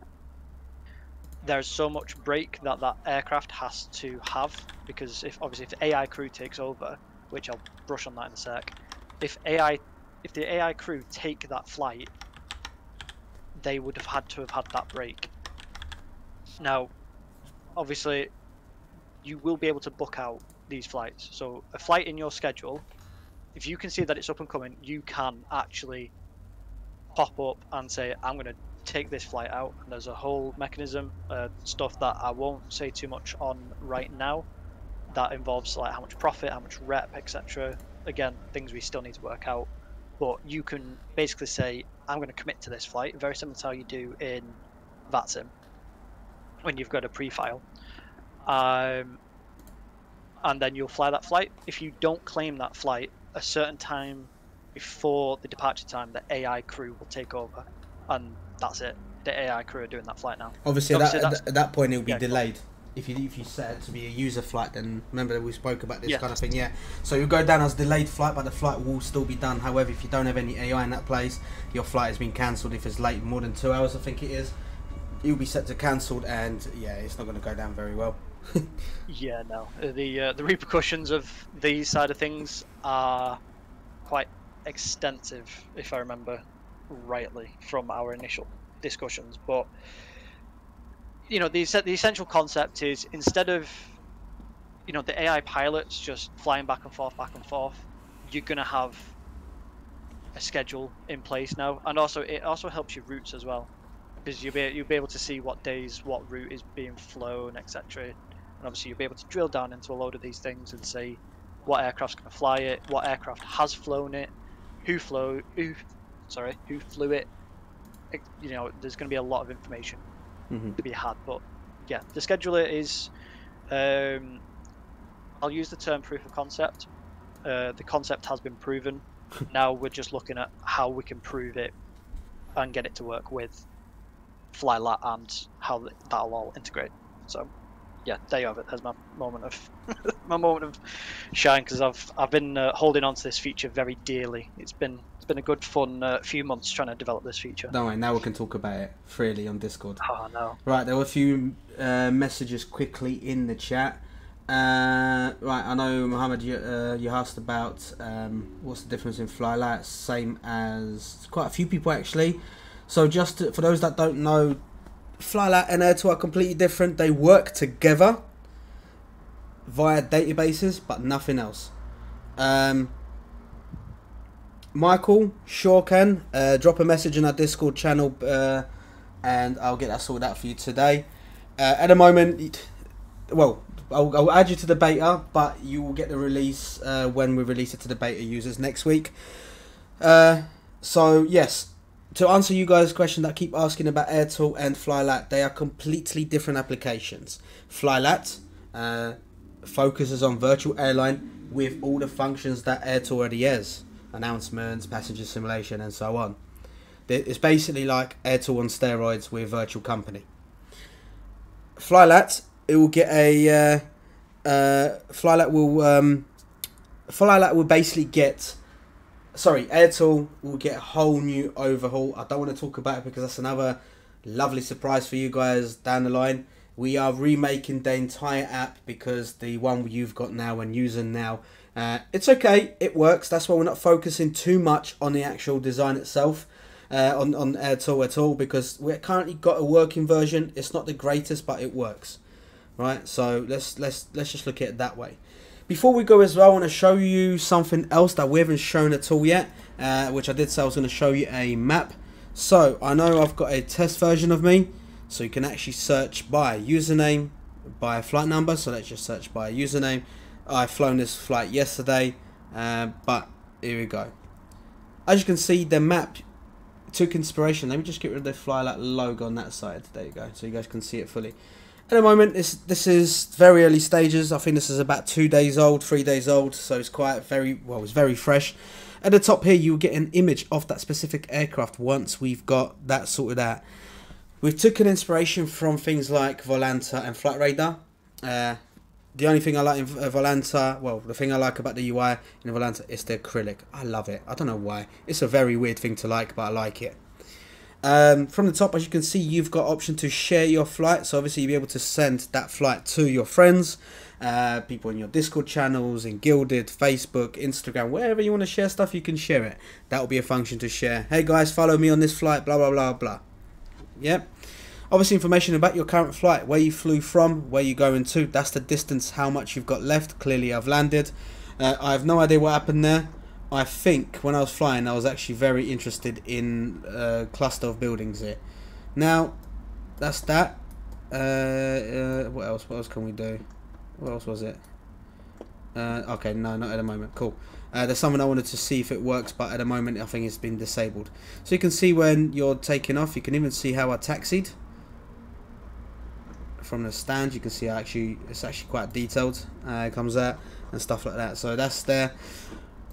there's so much break that that aircraft has to have because if obviously if the ai crew takes over which i'll brush on that in a sec if ai if the ai crew take that flight they would have had to have had that break. Now obviously you will be able to book out these flights. So a flight in your schedule if you can see that it's up and coming you can actually pop up and say i'm going to take this flight out and there's a whole mechanism uh, stuff that i won't say too much on right now that involves like how much profit, how much rep, etc. Again, things we still need to work out. But you can basically say, I'm going to commit to this flight, very similar to how you do in VATSIM when you've got a pre-file. Um, and then you'll fly that flight. If you don't claim that flight, a certain time before the departure time, the AI crew will take over, and that's it. The AI crew are doing that flight now. Obviously, Obviously, that, at that point it'll be Yeah, delayed. If you if you set it to be a user flight, then remember that we spoke about this Yeah. kind of thing. Yeah, so you go down as delayed flight, but the flight will still be done. However, if you don't have any AI in that place, your flight has been cancelled. If it's late more than two hours, I think it is, you'll be set to cancelled, and yeah, it's not going to go down very well. Yeah, no. Uh, The uh, the repercussions of these side of things are quite extensive, if I remember rightly from our initial discussions. But you know, the the essential concept is instead of you know the AI pilots just flying back and forth, back and forth, you're gonna have a schedule in place now, and also it also helps your routes as well, because you'll be you'll be able to see what days what route is being flown, etc. And obviously you'll be able to drill down into a load of these things and see what aircraft's going to fly it, what aircraft has flown it, who flew, who, sorry, who flew it. You know, there's going to be a lot of information Mhm. to be had. But yeah, the scheduler is. Um, I'll use the term proof of concept. Uh, the concept has been proven. now we're just looking at how we can prove it and get it to work with Flylat and how that'll all integrate. So yeah, there you have it. There's my moment of my moment of shine because I've I've been uh, holding on to this feature very dearly. It's been been a good fun uh, few months trying to develop this feature. Don't worry, now we can talk about it freely on Discord. Oh no. Right, there were a few uh, messages quickly in the chat. Uh, right, I know Mohammed, you, uh, you asked about um, what's the difference in flylat, same as quite a few people actually. So just to, for those that don't know, flylat and airtool are completely different. They work together via databases, but nothing else. Um, Michael, sure can. Uh, drop a message in our Discord channel uh, and I'll get that sorted out for you today. Uh, at the moment, well, I'll, I'll add you to the beta, but you will get the release uh, when we release it to the beta users next week. Uh, so, yes, to answer you guys' question that keep asking about Airtool and Flylat, they are completely different applications. Flylat uh, focuses on virtual airline with all the functions that Airtool already has announcements, passenger simulation, and so on. It's basically like Airtool on steroids with virtual company. Flylat, it will get a uh, uh, Flylat will um, Flylat will basically get sorry Airtool will get a whole new overhaul. I don't want to talk about it because that's another lovely surprise for you guys down the line. We are remaking the entire app because the one you've got now and using now, uh, it's okay, it works. That's why we're not focusing too much on the actual design itself uh, on on Airtool at all because we've currently got a working version. It's not the greatest, but it works. Right, so let's let's let's just look at it that way. Before we go as well, I want to show you something else that we haven't shown at all yet, uh, which I did say I was going to show you a map. So I know I've got a test version of me, so you can actually search by username, by flight number. So let's just search by username. I've flown this flight yesterday, uh, but here we go. As you can see, the map took inspiration. Let me just get rid of the Flylat logo on that side. There you go, so you guys can see it fully. At the moment, this this is very early stages. I think this is about two days old, three days old, so it's quite very well. It's very fresh. At the top here, you'll get an image of that specific aircraft once we've got that sorted out. We've taken inspiration from things like Volanta and Flight Radar. Uh, the only thing I like in uh, Volanta, well, the thing I like about the UI in Volanta is the acrylic. I love it. I don't know why. It's a very weird thing to like, but I like it. Um, from the top, as you can see, you've got option to share your flight. So obviously, you'll be able to send that flight to your friends, uh, people in your Discord channels, in Guilded, Facebook, Instagram, wherever you want to share stuff, you can share it. That will be a function to share. Hey guys, follow me on this flight. Blah blah blah blah. Yep. Obviously, information about your current flight, where you flew from, where you're going to. That's the distance, how much you've got left. Clearly, I've landed. Uh, I have no idea what happened there. I think when I was flying, I was actually very interested in a cluster of buildings here. Now, that's that. Uh, uh, what else? What else can we do? What else was it? Uh, okay, no, not at the moment. Cool. Uh, there's something I wanted to see if it works, but at the moment I think it's been disabled. So you can see when you're taking off. You can even see how I taxied from the stand. You can see actually it's actually quite detailed. Uh, it comes out and stuff like that. So that's there.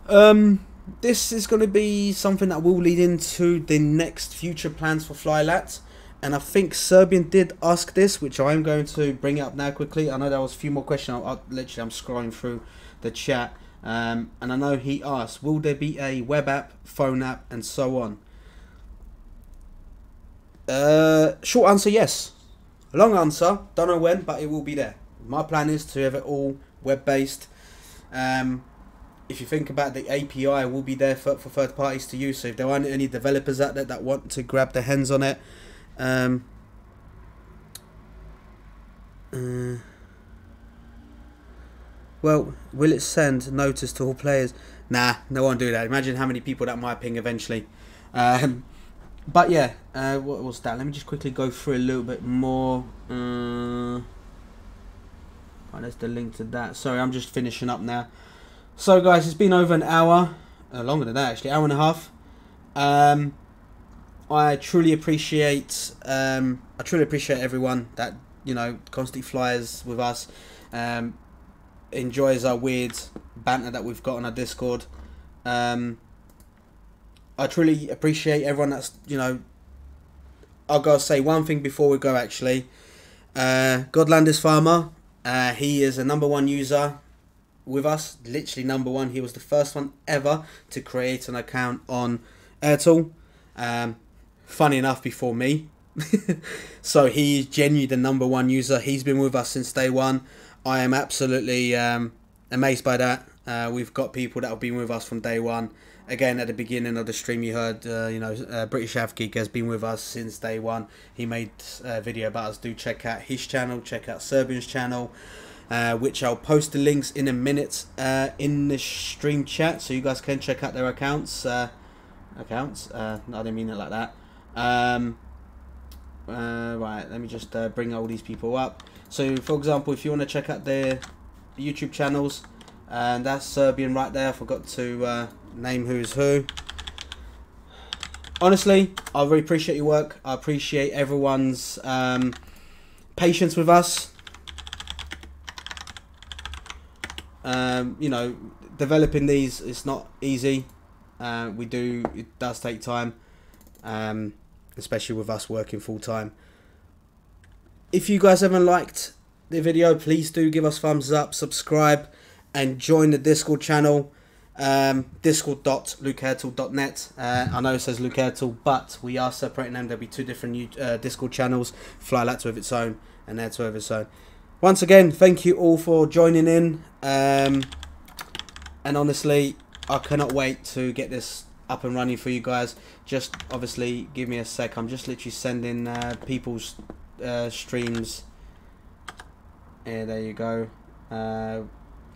Um, this is going to be something that will lead into the next future plans for Flylat. And I think Serbian did ask this, which I'm going to bring up now quickly. I know there was a few more questions. I, I, literally, I'm scrolling through the chat. Um, and I know he asked, will there be a web app, phone app, and so on? Uh, short answer, yes. Long answer, don't know when, but it will be there. My plan is to have it all web-based. Um, if you think about the API, will be there for, for third parties to use. So if there aren't any developers out there that want to grab their hands on it, um, uh, well, will it send notice to all players? Nah, no one do that. Imagine how many people that might ping eventually. Um, but yeah, uh, what was that? Let me just quickly go through a little bit more. Uh, oh, there's the link to that. Sorry, I'm just finishing up now. So, guys, it's been over an hour, uh, longer than that actually, hour and a half. Um, I truly appreciate, um, I truly appreciate everyone that you know constantly flies with us. Um, enjoys our weird banter that we've got on our Discord. Um, I truly appreciate everyone that's you know. I'll go say one thing before we go. Actually, uh, Godlandis Farmer, uh, he is a number one user with us. Literally number one. He was the first one ever to create an account on Airtool. Um, funny enough, before me. so he's genuinely the number one user. He's been with us since day one. I am absolutely um, amazed by that. Uh, we've got people that have been with us from day one. Again, at the beginning of the stream, you heard, uh, you know, uh, British Geek has been with us since day one. He made a video about us. Do check out his channel, check out Serbian's channel, uh, which I'll post the links in a minute uh, in the stream chat, so you guys can check out their accounts. Uh, accounts? I didn't mean it like that. Um, right, let me just bring all these people up. So, for example, if you want to check out their YouTube channels, and that's Serbian right there. I forgot to uh, name who's who. Honestly, I really appreciate your work. I appreciate everyone's um, patience with us. Um, you know, developing these is not easy. Uh, we do it does take time, um, especially with us working full time. If you guys haven't liked the video, please do give us thumbs up, subscribe, and join the Discord channel. Um, discord.lukeairtool.net. Uh, I know it says Luke Airtool, but we are separating them. There'll be two different uh, Discord channels. Flylat with its own and Airtool with its own. Once again, thank you all for joining in. Um, and honestly, I cannot wait to get this up and running for you guys. Just obviously give me a sec. I'm just literally sending uh, people's uh, streams. Yeah, there you go. Uh,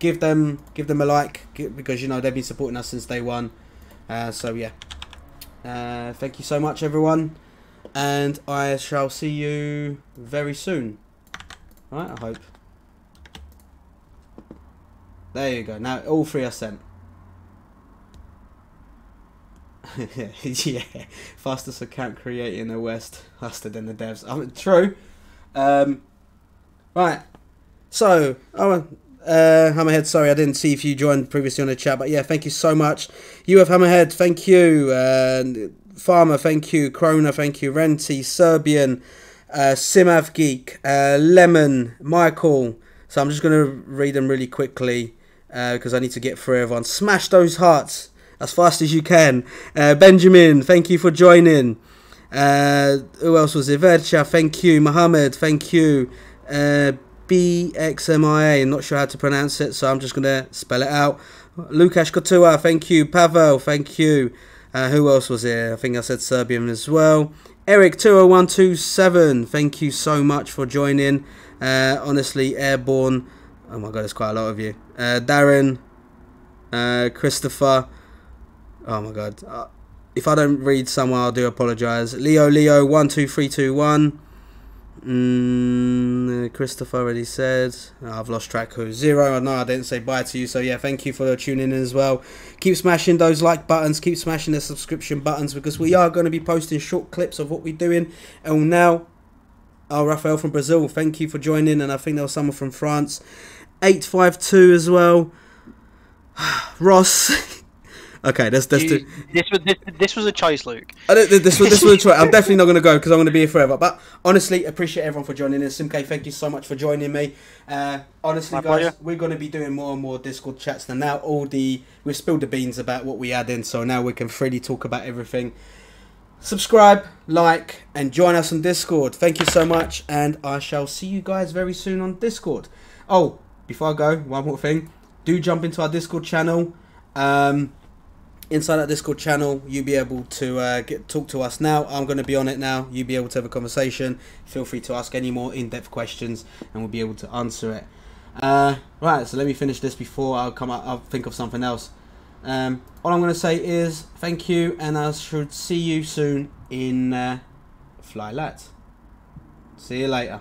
give them give them a like because you know they've been supporting us since day one. Uh, so yeah, uh, thank you so much, everyone, and I shall see you very soon. All right, I hope. There you go. Now all three are sent. yeah, fastest account created in the West, faster than the devs. I mean, true. Um, right. So, oh, uh, Hammerhead, sorry, I didn't see if you joined previously on the chat, but yeah, thank you so much. You have Hammerhead, thank you. Uh, Farmer, thank you. Krona, thank you. Renti, Serbian, uh, Simav Geek, uh, Lemon, Michael. So I'm just going to read them really quickly because uh, I need to get through everyone. Smash those hearts as fast as you can. Uh, Benjamin, thank you for joining. Uh, who else was it? Vercha, thank you. Mohammed, thank you. BXMIA, not sure how to pronounce it, so I'm just going to spell it out. Lukash Kotua, thank you. Pavel, thank you. Uh, who else was here? I think I said Serbian as well. Eric20127, thank you so much for joining. Uh, honestly, Airborne, oh my god, there's quite a lot of you. Uh, Darren, uh, Christopher, Oh my god. Uh, if I don't read somewhere, I do apologise. Leo Leo one two three two one. Mm, uh, Christopher already said. I've lost track who. Zero. I know I didn't say bye to you. So, yeah, thank you for tuning in as well. Keep smashing those like buttons. Keep smashing the subscription buttons because we are going to be posting short clips of what we're doing. And now, oh, Rafael from Brazil, thank you for joining. And I think there was someone from France. 852 as well. Ross. Okay, let's let's You- this was this, this was a choice, Luke. I don't, this was this was a choice. I'm definitely not going to go because I'm going to be here forever. But honestly, appreciate everyone for joining us. SimK, thank you so much for joining me. Uh, honestly, My guys, pleasure. we're going to be doing more and more Discord chats. And now all the we've spilled the beans about what we add in, so now we can freely talk about everything. Subscribe, like, and join us on Discord. Thank you so much, and I shall see you guys very soon on Discord. Oh, before I go, one more thing. Do jump into our Discord channel. Um, inside that Discord channel, you'll be able to uh, get talk to us now. I'm going to be on it now. You'll be able to have a conversation. Feel free to ask any more in-depth questions, and we'll be able to answer it. Uh, right, so let me finish this before I'll come up. I'll think of something else. Um, all I'm going to say is thank you, and I should see you soon in uh, Flylat. See you later.